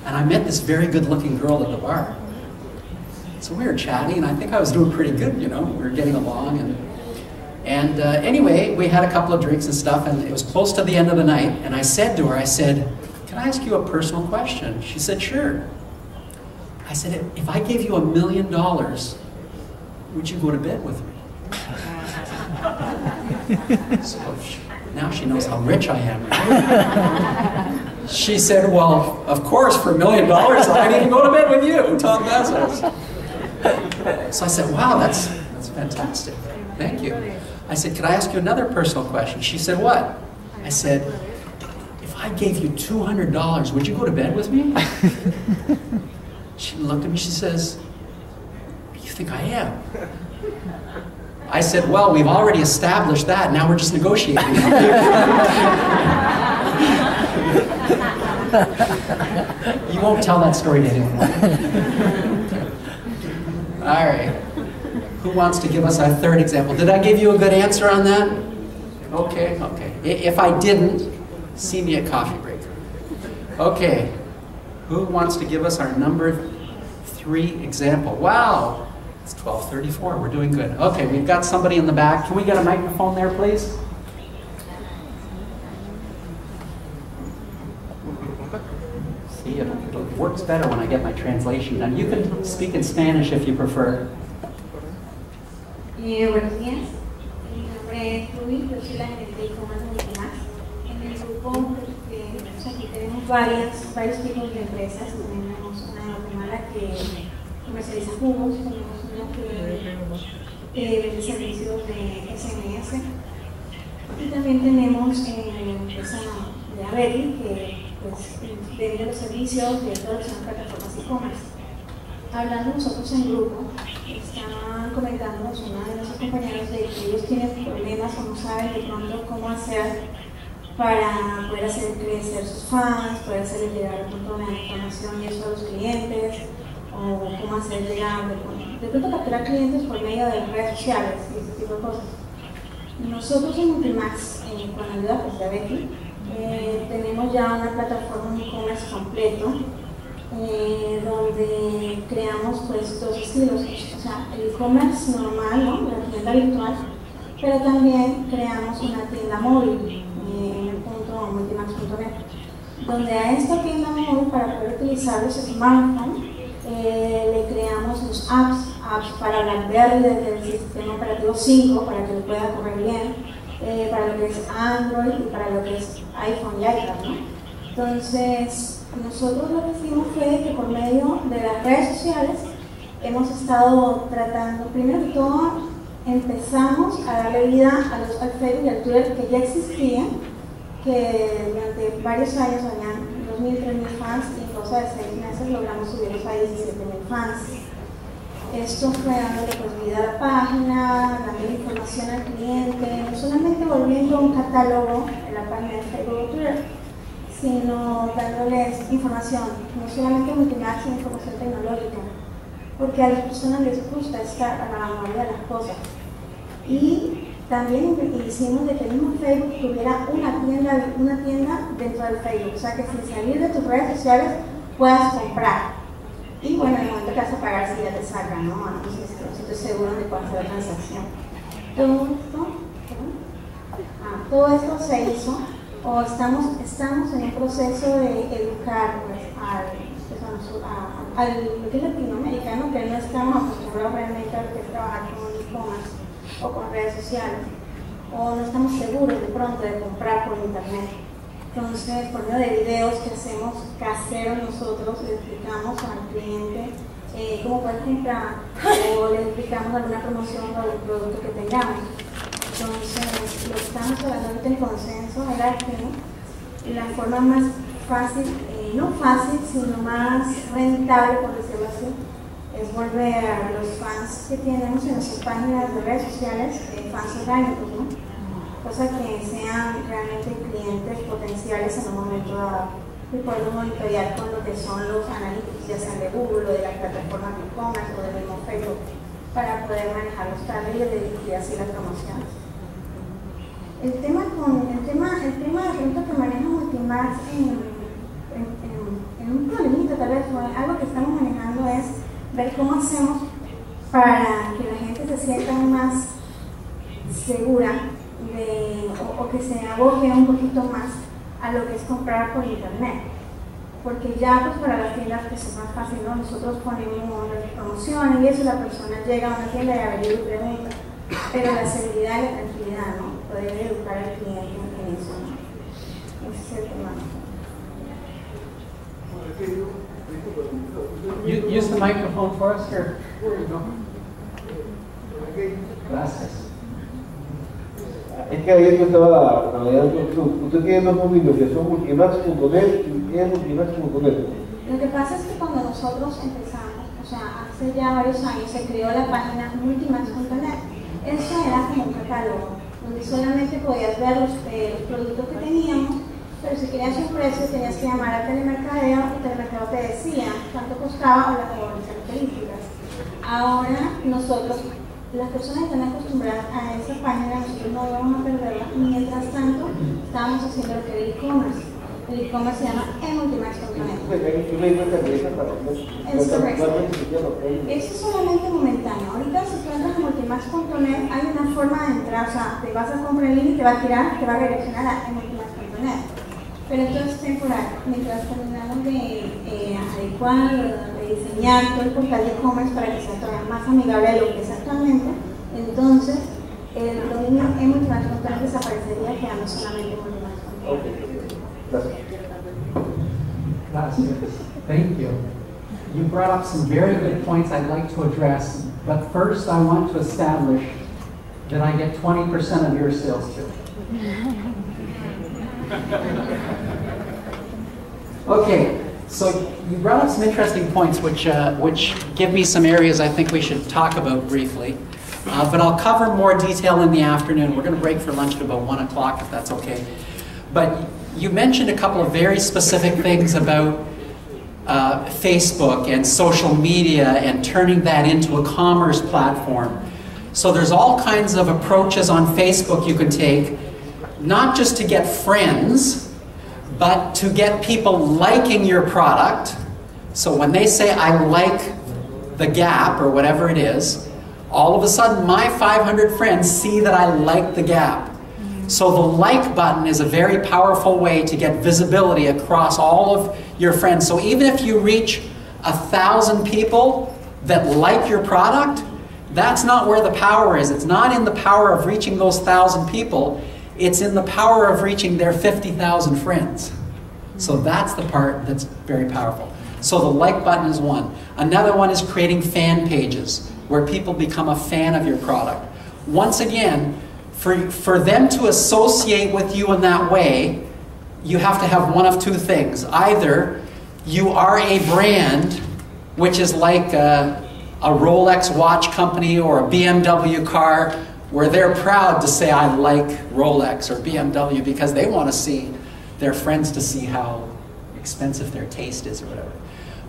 and I met this very good-looking girl at the bar. So we were chatting, and I think I was doing pretty good, you know. We were getting along, and and uh, anyway, we had a couple of drinks and stuff, and it was close to the end of the night. And I said to her, I said, Can I ask you a personal question? She said, Sure. I said, If I gave you a million dollars, would you go to bed with me? So now she knows how rich I am. She said, Well, of course, for a million dollars, I'd even go to bed with you, Tom Vassos. So I said, Wow, that's, that's fantastic. Thank you. I said, Could I ask you another personal question? She said, What? I said, If I gave you $200, would you go to bed with me? She looked at me, she says, You think I am? I said, Well, we've already established that, now we're just negotiating. you won't tell that story to anyone. All right. Who wants to give us our third example? Did I give you a good answer on that? Okay, okay. If I didn't, see me at coffee break. Okay. Who wants to give us our number three example? Wow, it's 1234. We're doing good. Okay, we've got somebody in the back. Can we get a microphone there, please? See, it, it works better when I get my translation done. You can speak in Spanish if you prefer. Eh, buenos días, varias, varios tipos de empresas. Tenemos una en Guatemala que comercializa jugos, tenemos una que eh, vende servicios de SMS y también tenemos eh, la empresa de Averi que pues, vende los servicios de todas las plataformas e-commerce. Hablando nosotros en grupo, estaban comentándonos una de nuestros compañeros de que ellos tienen problemas o no saben de pronto cómo hacer para poder hacer crecer sus fans, poder hacer llegar un montón de información y eso a los clientes, o cómo hacer llegar, de, pronto capturar clientes por medio de redes sociales y ese tipo de cosas. Nosotros en Multimax, eh, con ayuda pues, de Betty, eh, tenemos ya una plataforma de e-commerce completo eh, donde creamos pues dos estilos, o sea, el e-commerce normal, ¿no? la tienda virtual, pero también creamos una tienda móvil punto multimax.net, donde a esta tienda móvil para poder utilizar los smartphones eh, le creamos los apps, apps para BlackBerry desde el sistema operativo 5 para que lo pueda correr bien, eh, para lo que es Android y para lo que es iPhone y iPad, ¿no? Entonces, nosotros lo que hicimos fue que por medio de las redes sociales hemos estado tratando, primero que todo, empezamos a darle vida a los, al Facebook y al Twitter que ya existían, que durante varios años habían 2.000, 3.000 fans y en cosa de 6 meses logramos subirlos a 17.000 fans. Esto fue dándole pues, vida a la página, dando información al cliente, no solamente volviendo un catálogo en la página de Facebook Twitter, sino dándoles información, no solamente multimedia, sino información tecnológica, porque a las personas les gusta estar a la vanguardia de las cosas. Y también hicimos de que el mismo Facebook tuviera una tienda, una tienda dentro del Facebook, o sea que sin salir de tus redes sociales puedas comprar. Y bueno, en el momento que vas a pagar, si ya te saca, ¿no? Entonces, estoy seguro de cuál fue la transacción. Todo esto, ah, todo esto se hizo o estamos, estamos en un proceso de educar pues, al, pues, al latinoamericano, que no estamos acostumbrados realmente a trabajar con e-commerce o con redes sociales, o no estamos seguros de pronto de comprar por internet. Entonces, por medio de videos que hacemos caseros nosotros, le explicamos al cliente eh, cómo puede comprar o le explicamos alguna promoción o algún producto que tengamos. Entonces, lo estamos hablando en consenso era que la forma más fácil, eh, no fácil, sino más rentable, por decirlo así, es volver a los fans que tenemos en nuestras páginas de redes sociales, eh, fans orgánicos, ¿no? Cosa que sean realmente clientes potenciales en un momento dado y poder monitorear con lo que son los analíticos, ya sean de Google o de las plataformas de e-commerce o del mismo Facebook, para poder manejar los targets y así las promociones. El tema, con, el tema, el tema de pronto que maneja Multimax en, en, en- en un problemita tal vez, algo que estamos manejando es ver cómo hacemos para que la gente se sienta más segura o que se abogue un poquito más a lo que es comprar por internet. Porque ya pues para las tiendas pues es más fácil, ¿no? Nosotros ponemos las promociones y eso, la persona llega a una tienda y averigua y pregunta. pero la seguridad y la tranquilidad, ¿no? Poder educar al cliente en eso, ¿no? Ese es el tema. Use the microphone for us here. Gracias. Es que ayer yo estaba navegando, usted, usted tiene dos dominios que son multimax.net y tiene multimax.net. Lo que pasa es que cuando nosotros empezamos, o sea, hace ya varios años se creó la página multimax.net. Eso era como un catálogo, donde solamente podías ver los, eh, los productos que teníamos, pero si querías un precio tenías que llamar a telemercadeo y telemercadeo te decía cuánto costaba o las características. Ahora nosotros, las personas están acostumbradas a esa página, nosotros no vamos a perderla. Mientras tanto, estábamos haciendo lo que era e-commerce. El e-commerce se llama emultimax.net. Yo me di cuenta que esa para Es correcto. Eso es solamente momentáneo. Ahorita si tú entras a multimax.net hay una forma de entrar, o sea, te vas a comprar en línea y te va a tirar, te va a redireccionar a multimax.net. Pero esto es temporal. Mientras terminamos de eh, adecuar, de diseñar todo el portal de e-commerce para que sea todavía más amigable de lo que es actualmente, entonces el dominio en multimax.net desaparecería quedando solamente multimax.net. Gracias. Thank you. You brought up some very good points I'd like to address, but first I want to establish that I get 20% of your sales too. Okay, so you brought up some interesting points which, uh, which give me some areas I think we should talk about briefly. Uh, but I'll cover more detail in the afternoon. We're going to break for lunch at about 1 o'clock if that's okay. But you mentioned a couple of very specific things about uh, Facebook and social media and turning that into a commerce platform. So there's all kinds of approaches on Facebook you can take, not just to get friends, but to get people liking your product. So when they say, I like the Gap or whatever it is, all of a sudden my 500 friends see that I like the Gap. So the like button is a very powerful way to get visibility across all of your friends. So even if you reach a thousand people that like your product, that's not where the power is. It's not in the power of reaching those thousand people. It's in the power of reaching their 50,000 friends. So that's the part that's very powerful. So the like button is one. Another one is creating fan pages where people become a fan of your product. Once again, for, for them to associate with you in that way, you have to have one of two things. Either you are a brand, which is like a, a Rolex watch company or a BMW car, where they're proud to say, I like Rolex or BMW because they want to see their friends to see how expensive their taste is or whatever.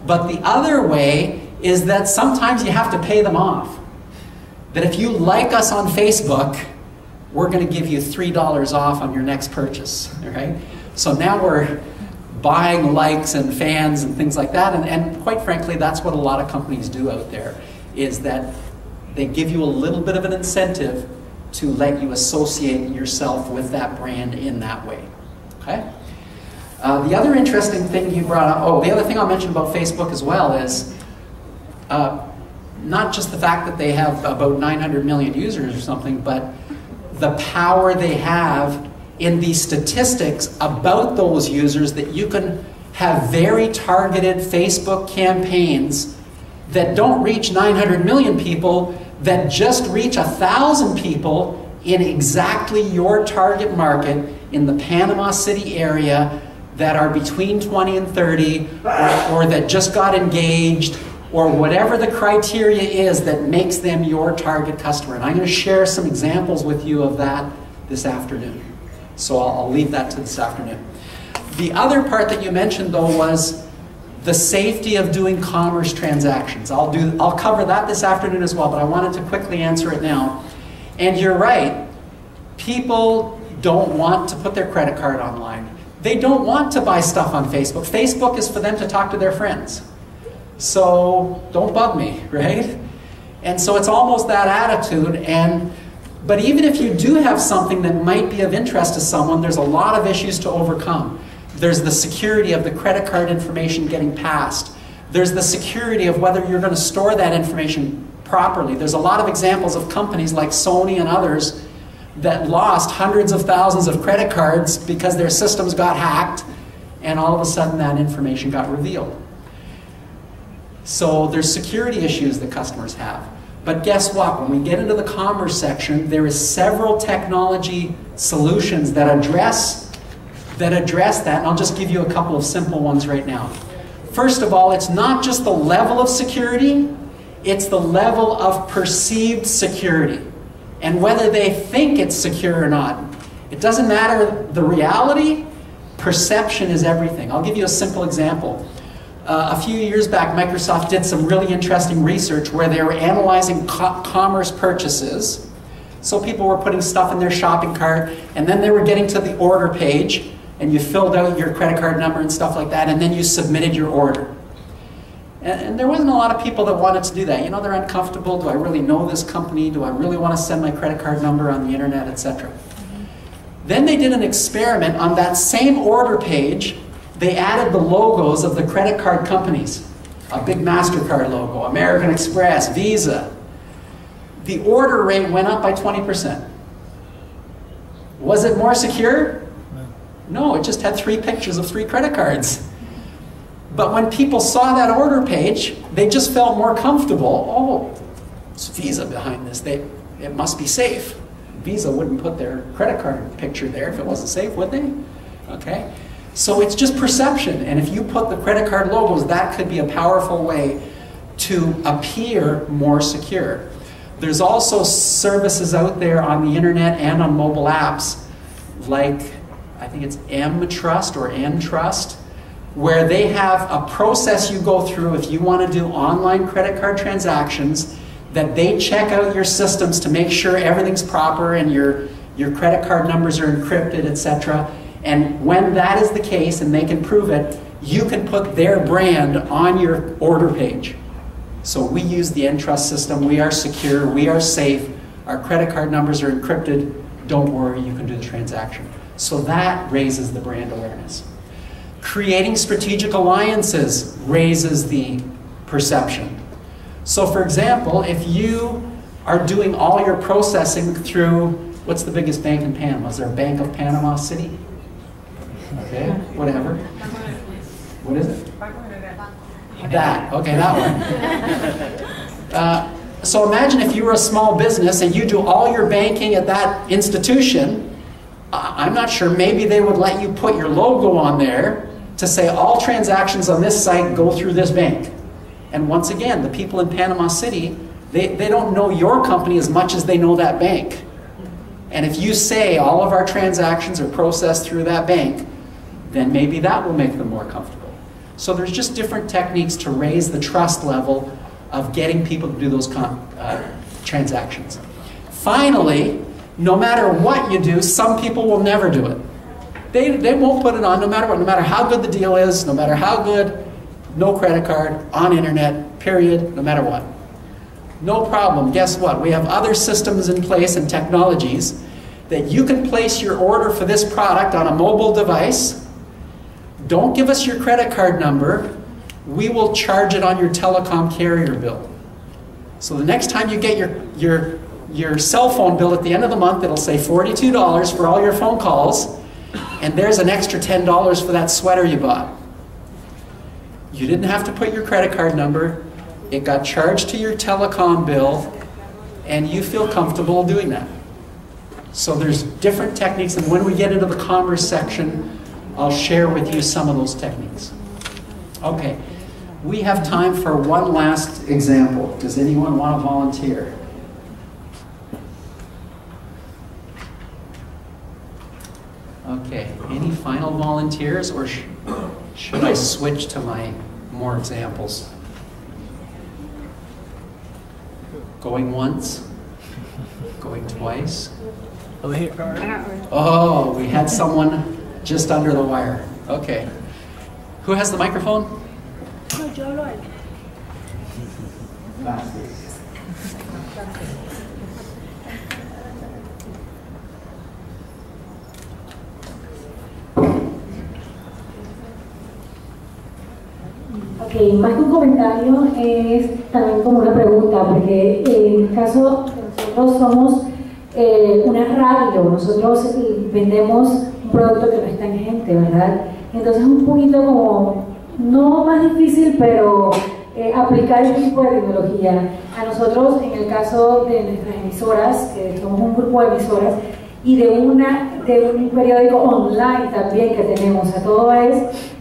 But the other way is that sometimes you have to pay them off. That if you like us on Facebook, we're going to give you $3 off on your next purchase. Right? So now we're buying likes and fans and things like that. And, and quite frankly, that's what a lot of companies do out there, is that they give you a little bit of an incentive to let you associate yourself with that brand in that way. Okay? Uh, the other interesting thing you brought up, oh, the other thing I'll mention about Facebook as well is uh, not just the fact that they have about 900 million users or something, but the power they have in these statistics about those users that you can have very targeted Facebook campaigns that don't reach 900 million people, that just reach a 1,000 people in exactly your target market in the Panama City area that are between 20 and 30 or, or that just got engaged or whatever the criteria is that makes them your target customer. And I'm going to share some examples with you of that this afternoon. So I'll, I'll leave that to this afternoon. The other part that you mentioned, though, was the safety of doing commerce transactions. I'll, do, I'll cover that this afternoon as well, but I wanted to quickly answer it now. And you're right, people don't want to put their credit card online. They don't want to buy stuff on Facebook. Facebook is for them to talk to their friends. So don't bug me, right? And so it's almost that attitude. And but even if you do have something that might be of interest to someone, there's a lot of issues to overcome. There's the security of the credit card information getting passed. There's the security of whether you're going to store that information properly. There's a lot of examples of companies like Sony and others that lost hundreds of thousands of credit cards because their systems got hacked and all of a sudden that information got revealed. So there's security issues that customers have. But guess what? When we get into the commerce section, there is several technology solutions that address that address that, and I'll just give you a couple of simple ones right now. First of all, it's not just the level of security, it's the level of perceived security and whether they think it's secure or not. It doesn't matter the reality, perception is everything. I'll give you a simple example. Uh, a few years back, Microsoft did some really interesting research where they were analyzing co commerce purchases. So people were putting stuff in their shopping cart, and then they were getting to the order page, and you filled out your credit card number and stuff like that, and then you submitted your order. And, and, there wasn't a lot of people that wanted to do that. You know, they're uncomfortable. Do I really know this company? Do I really want to send my credit card number on the internet, etc.? Then they did an experiment on that same order page. They added the logos of the credit card companies. A big MasterCard logo, American Express, Visa. The order rate went up by 20%. Was it more secure? No, it just had three pictures of three credit cards. But when people saw that order page, they just felt more comfortable. Oh, it's Visa behind this. They, it must be safe. Visa wouldn't put their credit card picture there if it wasn't safe, would they? Okay? So it's just perception. And if you put the credit card logos, that could be a powerful way to appear more secure. There's also services out there on the internet and on mobile apps like, I think it's M Trust or Entrust, where they have a process you go through if you want to do online credit card transactions that they check out your systems to make sure everything's proper and your, your credit card numbers are encrypted, etc. And when that is the case and they can prove it, you can put their brand on your order page. So we use the Entrust system. We are secure. We are safe. Our credit card numbers are encrypted. Don't worry, you can do the transaction. So that raises the brand awareness. Creating strategic alliances raises the perception. So for example, if you are doing all your processing through, what's the biggest bank in Panama? Is there a Bank of Panama City? Okay, whatever. What is it? That, okay, that one. Uh, so imagine if you were a small business and you do all your banking at that institution, I'm not sure, maybe they would let you put your logo on there to say all transactions on this site go through this bank. And once again, the people in Panama City, they, they don't know your company as much as they know that bank. And if you say all of our transactions are processed through that bank, then maybe that will make them more comfortable. So there's just different techniques to raise the trust level of getting people to do those uh, transactions. Finally, no matter what you do, some people will never do it. They, they won't put it on no matter what, no matter how good the deal is, no matter how good, no credit card, on internet, period, no matter what. No problem. Guess what? We have other systems in place and technologies that you can place your order for this product on a mobile device. Don't give us your credit card number. We will charge it on your telecom carrier bill. So the next time you get your, your, your cell phone bill at the end of the month, it'll say $42 for all your phone calls, and there's an extra $10 for that sweater you bought. You didn't have to put your credit card number. It got charged to your telecom bill, and you feel comfortable doing that. So there's different techniques, and when we get into the commerce section, I'll share with you some of those techniques. Okay, we have time for one last example. Does anyone want to volunteer? Okay, any final volunteers, or sh should I switch to my more examples? Going once? Going twice? Oh, we had someone just under the wire. Okay. Who has the microphone? No, yo lo Ok, más que un comentario es también como una pregunta, porque en el caso nosotros somos eh, una radio, nosotros eh, vendemos un producto que no está en gente, ¿verdad? Entonces es un poquito como, no más difícil, pero eh, aplicar este tipo de tecnología. A nosotros, en el caso de nuestras emisoras, que somos un grupo de emisoras, y de, una, de un periódico online también que tenemos, o sea, todo es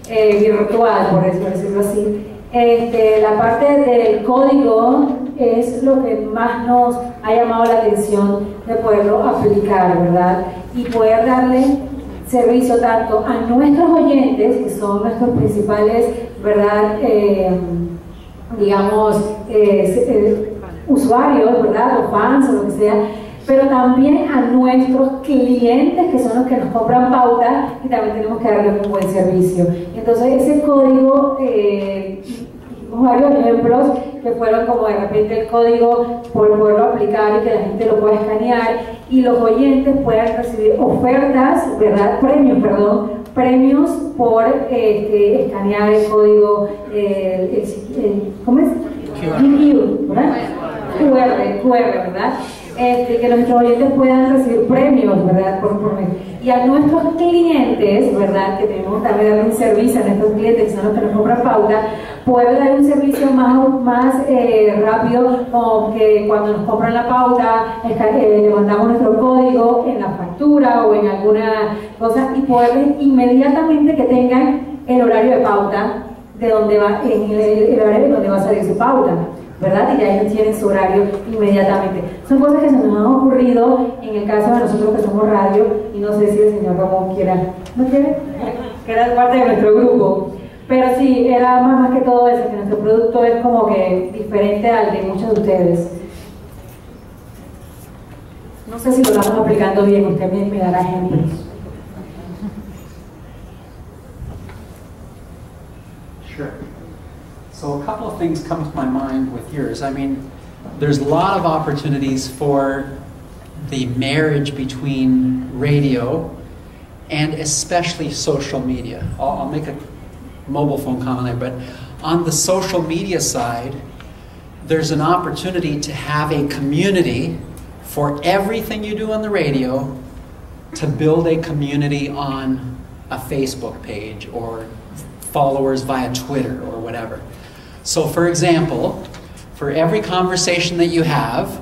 eh, virtual, por decirlo así. Este, la parte del código es lo que más nos ha llamado la atención de poderlo aplicar, ¿verdad? Y poder darle servicio tanto a nuestros oyentes, que son nuestros principales, ¿verdad? Eh, digamos, eh, eh, usuarios, ¿verdad? O fans o lo que sea, pero también a nuestros clientes, que son los que nos compran pauta, y también tenemos que darle un buen servicio. Entonces, ese código, eh, varios ejemplos que fueron como de repente el código por poderlo aplicar y que la gente lo pueda escanear y los oyentes puedan recibir ofertas, ¿verdad? Premios, perdón, premios por este, escanear el código, eh, ¿cómo es? QR. QR, QR, ¿verdad? Este, que nuestros oyentes puedan recibir premios, ¿verdad? Por, por y a nuestros clientes, ¿verdad? Que tenemos también dar un servicio a nuestros clientes, que son los que nos compran pauta, poder dar un servicio más, más eh, rápido, como que cuando nos compran la pauta, eh, le mandamos nuestro código en la factura o en alguna cosa y poder inmediatamente que tengan el horario de pauta de donde va, en el, el horario de donde va a salir su pauta. ¿Verdad? Y ya ellos tienen su horario inmediatamente. Son cosas que se nos han ocurrido en el caso de nosotros que somos radio, y no sé si el señor Ramón quiera, ¿no quiere? Que era parte de nuestro grupo. Pero sí, era más, más que todo eso, que nuestro producto es como que diferente al de muchos de ustedes. No sé si lo estamos aplicando bien, usted me, dará ejemplos. So a couple of things come to my mind with yours. I mean, there's a lot of opportunities for the marriage between radio and especially social media. I'll, I'll make a mobile phone comment there, but on the social media side, there's an opportunity to have a community for everything you do on the radio to build a community on a Facebook page or followers via Twitter or whatever. So, for example, for every conversation that you have,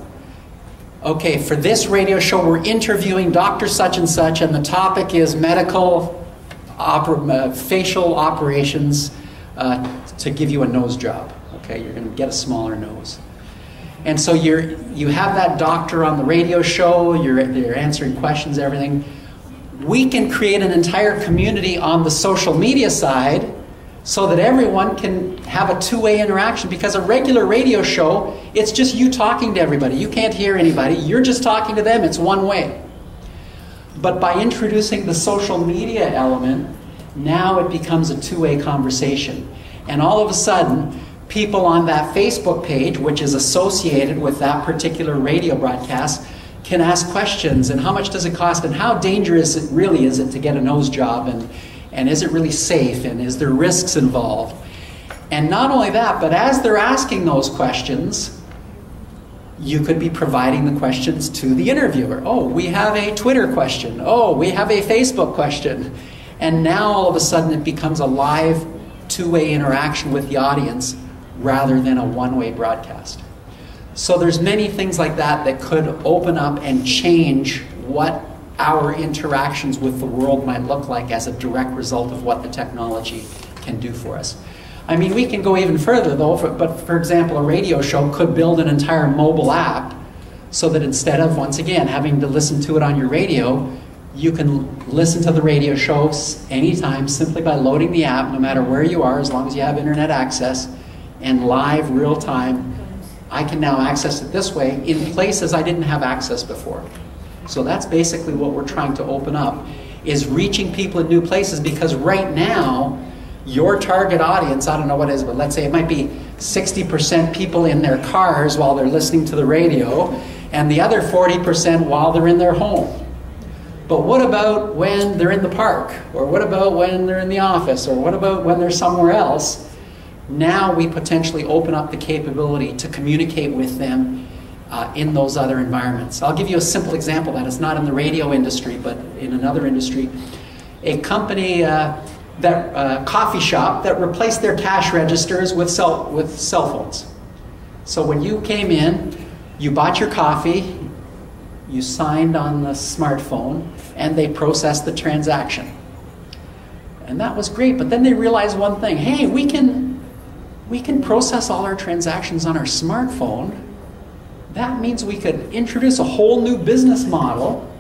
okay, for this radio show, we're interviewing Dr. Such and Such, and the topic is medical oper- uh, facial operations uh, to give you a nose job. Okay, you're going to get a smaller nose. And so you're, you have that doctor on the radio show, you're, you're answering questions, everything. We can create an entire community on the social media side so that everyone can have a two-way interaction because a regular radio show it's just you talking to everybody. You can't hear anybody. You're just talking to them. It's one way. But by introducing the social media element now it becomes a two-way conversation. And all of a sudden people on that facebook page which is associated with that particular radio broadcast can ask questions and how much does it cost and how dangerous it really is it to get a nose job and and is it really safe? And is there risks involved? And not only that but as they're asking those questions you could be providing the questions to the interviewer. Oh we have a twitter question. Oh we have a facebook question. And now all of a sudden it becomes a live two-way interaction with the audience rather than a one-way broadcast. So there's many things like that that could open up and change what our interactions with the world might look like as a direct result of what the technology can do for us. I mean, we can go even further though, for, but for example, a radio show could build an entire mobile app so that instead of, once again, having to listen to it on your radio, you can listen to the radio shows anytime simply by loading the app, no matter where you are, as long as you have internet access, and live, real time. I can now access it this way in places I didn't have access before. So that's basically what we're trying to open up is reaching people in new places because right now your target audience, I don't know what it is, but let's say it might be 60% people in their cars while they're listening to the radio and the other 40% while they're in their home. But what about when they're in the park? Or what about when they're in the office? Or what about when they're somewhere else? now we potentially open up the capability to communicate with them uh, in those other environments. I'll give you a simple example that is not in the radio industry, but in another industry. A company, uh, that uh, coffee shop, that replaced their cash registers with cell, with cell phones. So when you came in, you bought your coffee, you signed on the smartphone, and they processed the transaction. And that was great, but then they realized one thing hey, we can, we can process all our transactions on our smartphone. That means we could introduce a whole new business model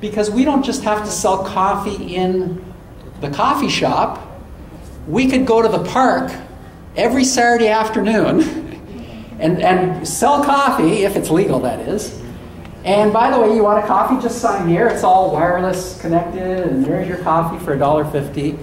because we don't just have to sell coffee in the coffee shop. We could go to the park every Saturday afternoon and, and sell coffee, if it's legal, that is. And by the way, you want a coffee, just sign here. It's all wireless connected, and there's your coffee for $1.50.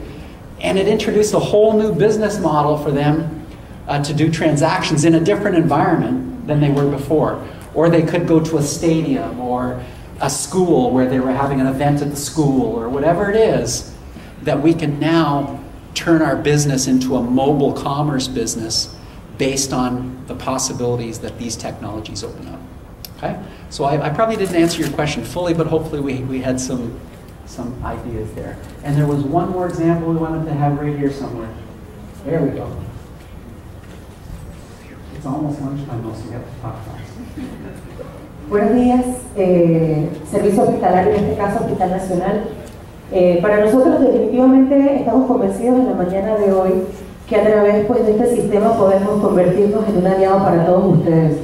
And it introduced a whole new business model for them uh, to do transactions in a different environment than they were before. Or they could go to a stadium or a school where they were having an event at the school or whatever it is, that we can now turn our business into a mobile commerce business based on the possibilities that these technologies open up. Okay? So I, I, probably didn't answer your question fully, but hopefully we, we had some, some ideas there. And there was one more example we wanted to have right here somewhere. There we go. It's almost lunchtime, fast. Buenos días, eh, Servicio Hospitalario, en este caso Hospital Nacional. Eh, para nosotros definitivamente estamos convencidos en la mañana de hoy que a través pues, de este sistema podemos convertirnos en un aliado para todos ustedes.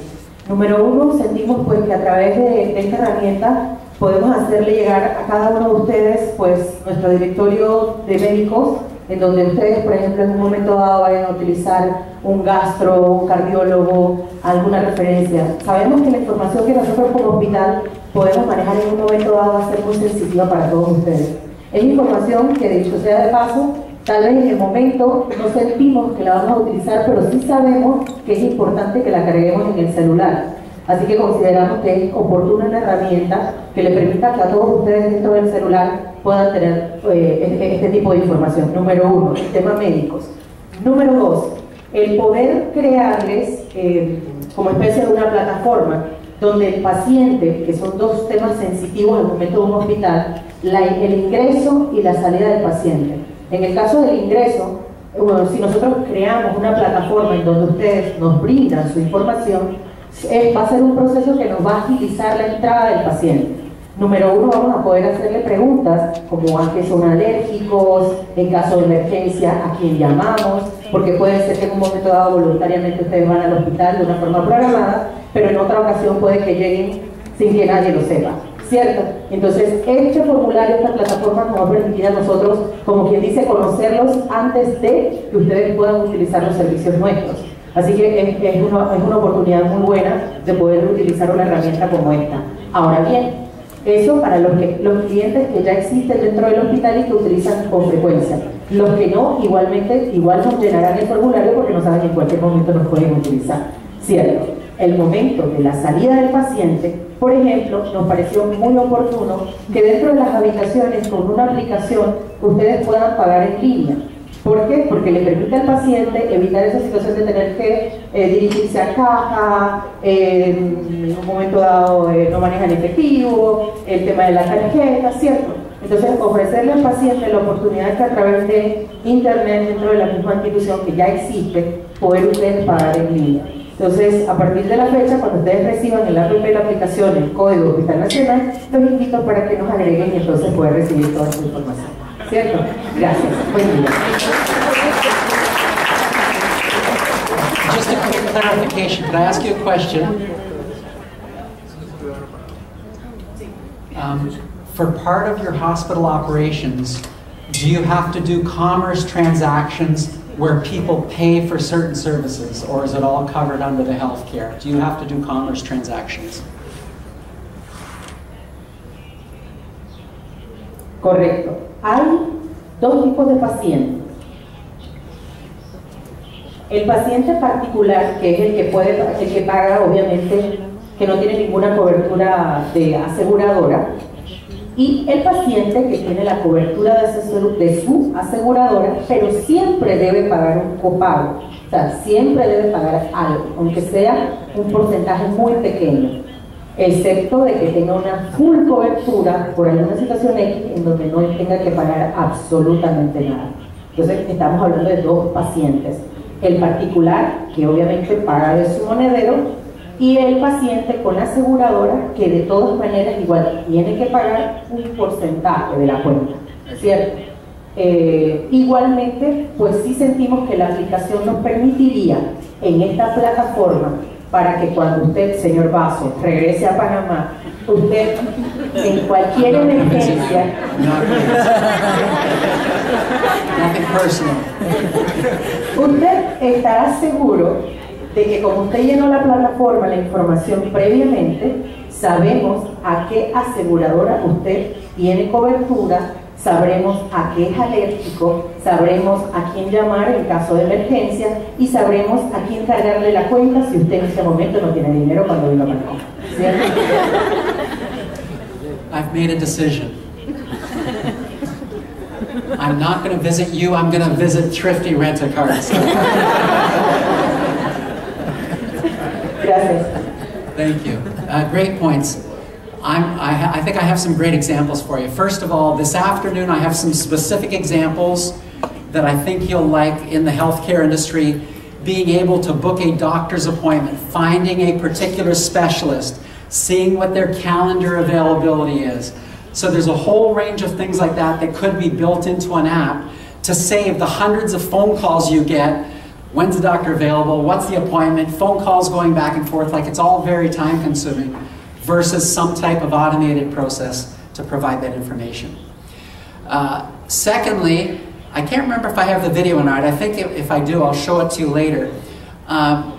Número uno, sentimos pues que a través de, de, esta herramienta podemos hacerle llegar a cada uno de ustedes pues nuestro directorio de médicos, en donde ustedes, por ejemplo, en un momento dado vayan a utilizar un gastro, un cardiólogo, alguna referencia. Sabemos que la información que nosotros como hospital podemos manejar en un momento dado va a ser muy sensitiva para todos ustedes. Es información que, dicho sea de paso, Tal vez en el momento no sentimos que la vamos a utilizar, pero sí sabemos que es importante que la carguemos en el celular. Así que consideramos que es oportuna una herramienta que le permita que a todos ustedes dentro del celular puedan tener eh, este tipo de información. Número uno, el tema médicos. Número dos, el poder crearles eh, como especie de una plataforma donde el paciente, que son dos temas sensitivos al momento de un hospital, el ingreso y la salida del paciente en el caso del ingreso, bueno, si nosotros creamos una plataforma en donde ustedes nos brindan su información, va a ser un proceso que nos va a agilizar la entrada del paciente. Número uno, vamos a poder hacerle preguntas como a qué son alérgicos, en caso de emergencia, a quién llamamos, porque puede ser que en un momento dado voluntariamente ustedes van al hospital de una forma programada, pero en otra ocasión puede que lleguen sin que nadie lo sepa. ¿cierto? Entonces, este formulario, esta plataforma nos va a permitir a nosotros, como quien dice, conocerlos antes de que ustedes puedan utilizar los servicios nuestros. Así que es, una, es una oportunidad muy buena de poder utilizar una herramienta como esta. Ahora bien, eso para los, que, los clientes que ya existen dentro del hospital y que utilizan con frecuencia. Los que no, igualmente, igual nos llenarán el formulario porque no saben en cualquier momento nos pueden utilizar. ¿Cierto? El momento de la salida del paciente por ejemplo, nos pareció muy oportuno que dentro de las habitaciones con una aplicación ustedes puedan pagar en línea. ¿Por qué? Porque le permite al paciente evitar esa situación de tener que eh, dirigirse a caja, en un momento dado eh, no manejan efectivo, el tema de la tarjeta, ¿cierto? Entonces, ofrecerle al paciente la oportunidad que a través de Internet, dentro de la misma institución que ya existe, poder ustedes pagar en línea. Entonces, a partir de la fecha, cuando ustedes reciban el de la aplicación, el código Hospital Nacional, los invito para que nos agreguen y entonces puedan recibir toda esta información. ¿Cierto? Gracias. Buen día. Just a quick clarification. Can I ask you a question? Um, for part of your hospital operations, do you have to do commerce transactions where people pay for certain services, or is it all covered under the health care? Do you have to do commerce transactions? Correcto. Hay dos tipos de pacientes. El paciente particular, que es el que puede, el paga, obviamente, que no tiene ninguna cobertura de aseguradora, y el paciente que tiene la cobertura de su aseguradora, pero siempre debe pagar un copago. O sea, siempre debe pagar algo, aunque sea un porcentaje muy pequeño, excepto de que tenga una full cobertura por alguna situación X en donde no tenga que pagar absolutamente nada. Entonces, estamos hablando de dos pacientes. El particular, que obviamente paga de su monedero, y el paciente con aseguradora, que de todas maneras igual tiene que pagar un porcentaje de la cuenta, ¿cierto? Eh, igualmente, pues sí sentimos que la aplicación nos permitiría en esta plataforma para que cuando usted, señor Vaso, regrese a Panamá, usted en cualquier emergencia... Usted estará seguro de que como usted llenó la plataforma, la información previamente, sabemos a qué aseguradora usted tiene cobertura, sabremos a qué es alérgico, sabremos a quién llamar en caso de emergencia y sabremos a quién cargarle la cuenta si usted en este momento no tiene dinero cuando a Panamá. I've made a decision. I'm not going to visit you, I'm going to visit Thrifty Rent-A-Cars. Thank you. Uh, great points. I, I, think I have some great examples for you. First of all, this afternoon I have some specific examples that I think you'll like in the healthcare industry. Being able to book a doctor's appointment, finding a particular specialist, seeing what their calendar availability is. So there's a whole range of things like that that could be built into an app to save the hundreds of phone calls you get When's the doctor available? What's the appointment? Phone calls going back and forth, like it's all very time consuming versus some type of automated process to provide that information. Uh, secondly, I can't remember if I have the video or not. I think if I do, I'll show it to you later. Um,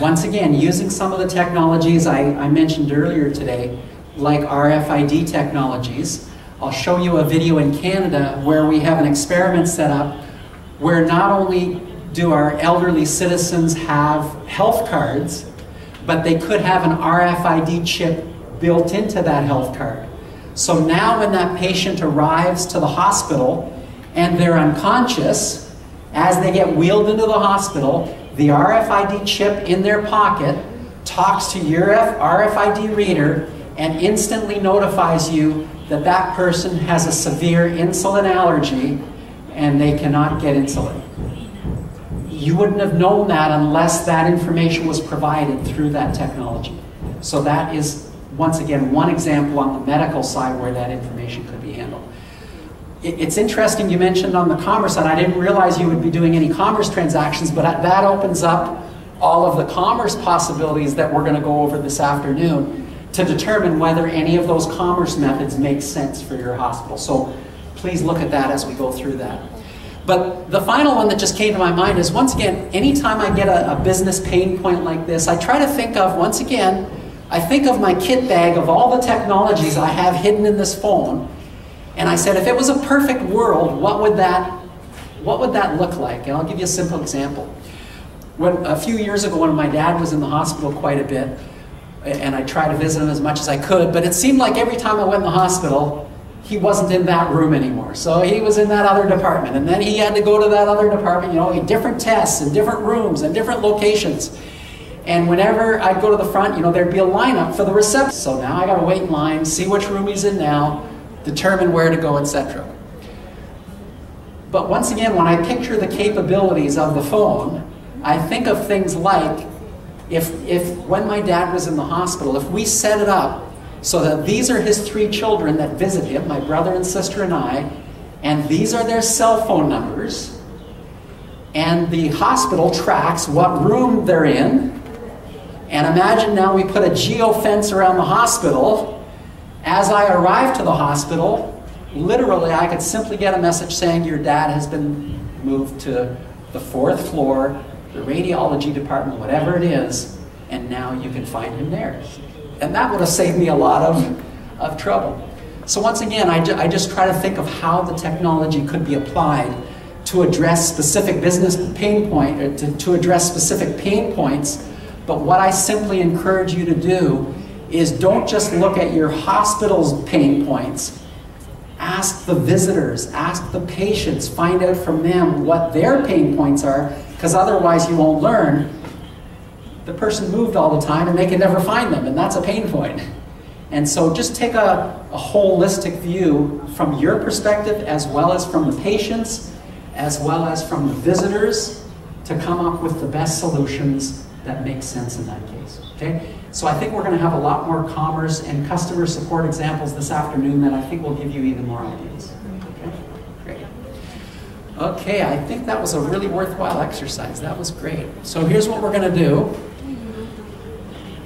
once again, using some of the technologies I, I mentioned earlier today, like RFID technologies, I'll show you a video in Canada where we have an experiment set up where not only do our elderly citizens have health cards, but they could have an RFID chip built into that health card. So now when that patient arrives to the hospital and they're unconscious, as they get wheeled into the hospital, the RFID chip in their pocket talks to your RFID reader and instantly notifies you that that person has a severe insulin allergy and they cannot get insulin you wouldn't have known that unless that information was provided through that technology. So that is, once again, one example on the medical side where that information could be handled. It's interesting you mentioned on the commerce side, I didn't realize you would be doing any commerce transactions, but that opens up all of the commerce possibilities that we're going to go over this afternoon to determine whether any of those commerce methods make sense for your hospital. So please look at that as we go through that. But the final one that just came to my mind is once again, anytime I get a, a, business pain point like this, I try to think of, once again, I think of my kit bag of all the technologies I have hidden in this phone. And I said, if it was a perfect world, what would that, what would that look like? And I'll give you a simple example. When, a few years ago, when my dad was in the hospital quite a bit, and I tried to visit him as much as I could, but it seemed like every time I went in the hospital, he wasn't in that room anymore. So he was in that other department. And then he had to go to that other department, you know, different tests and different rooms and different locations. And whenever I'd go to the front, you know, there'd be a lineup for the reception. So now I got to wait in line, see which room he's in now, determine where to go, etc. But once again, when I picture the capabilities of the phone, I think of things like if, if when my dad was in the hospital, if we set it up so that these are his three children that visit him, my brother and sister and I, and these are their cell phone numbers. And the hospital tracks what room they're in. And imagine now we put a geo fence around the hospital. As I arrive to the hospital, literally I could simply get a message saying your dad has been moved to the fourth floor, the radiology department, whatever it is, and now you can find him there. And that would have saved me a lot of, of trouble. So once again, I, ju I just try to think of how the technology could be applied to address specific business pain point, uh, to, to address specific pain points. But what I simply encourage you to do is don't just look at your hospital's pain points. Ask the visitors, ask the patients, find out from them what their pain points are, because otherwise you won't learn, the person moved all the time and they can never find them, and that's a pain point. And so just take a, a holistic view from your perspective as well as from the patients, as well as from the visitors to come up with the best solutions that make sense in that case. Okay? So I think we're going to have a lot more commerce and customer support examples this afternoon that I think will give you even more ideas. Okay? Great. Okay, I think that was a really worthwhile exercise. That was great. So here's what we're going to do.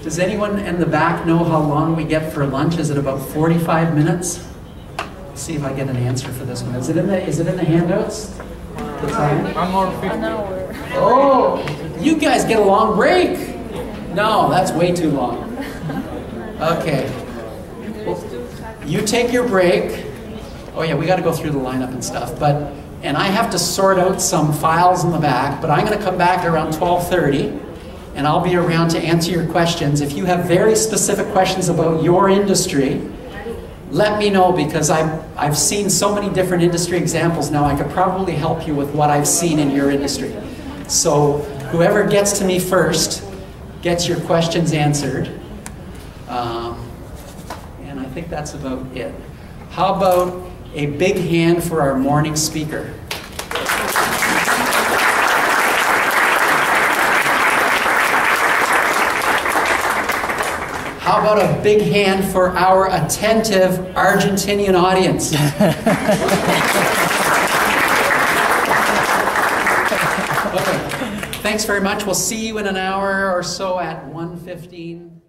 Does anyone in the back know how long we get for lunch? Is it about 45 minutes? Let's see if I get an answer for this one. Is it in the, is it in the handouts? The time? An hour 50. Oh, you guys get a long break. No, that's way too long. Okay. Well, you take your break. Oh yeah, we got to go through the lineup and stuff. But and I have to sort out some files in the back. But I'm going to come back around 12:30, and I'll be around to answer your questions. If you have very specific questions about your industry, let me know because I've, I've seen so many different industry examples now. I could probably help you with what I've seen in your industry. So whoever gets to me first gets your questions answered. Um, and I think that's about it. How about a big hand for our morning speaker? How about a big hand for our attentive Argentinian audience? okay. Thanks very much. We'll see you in an hour or so at 1:15.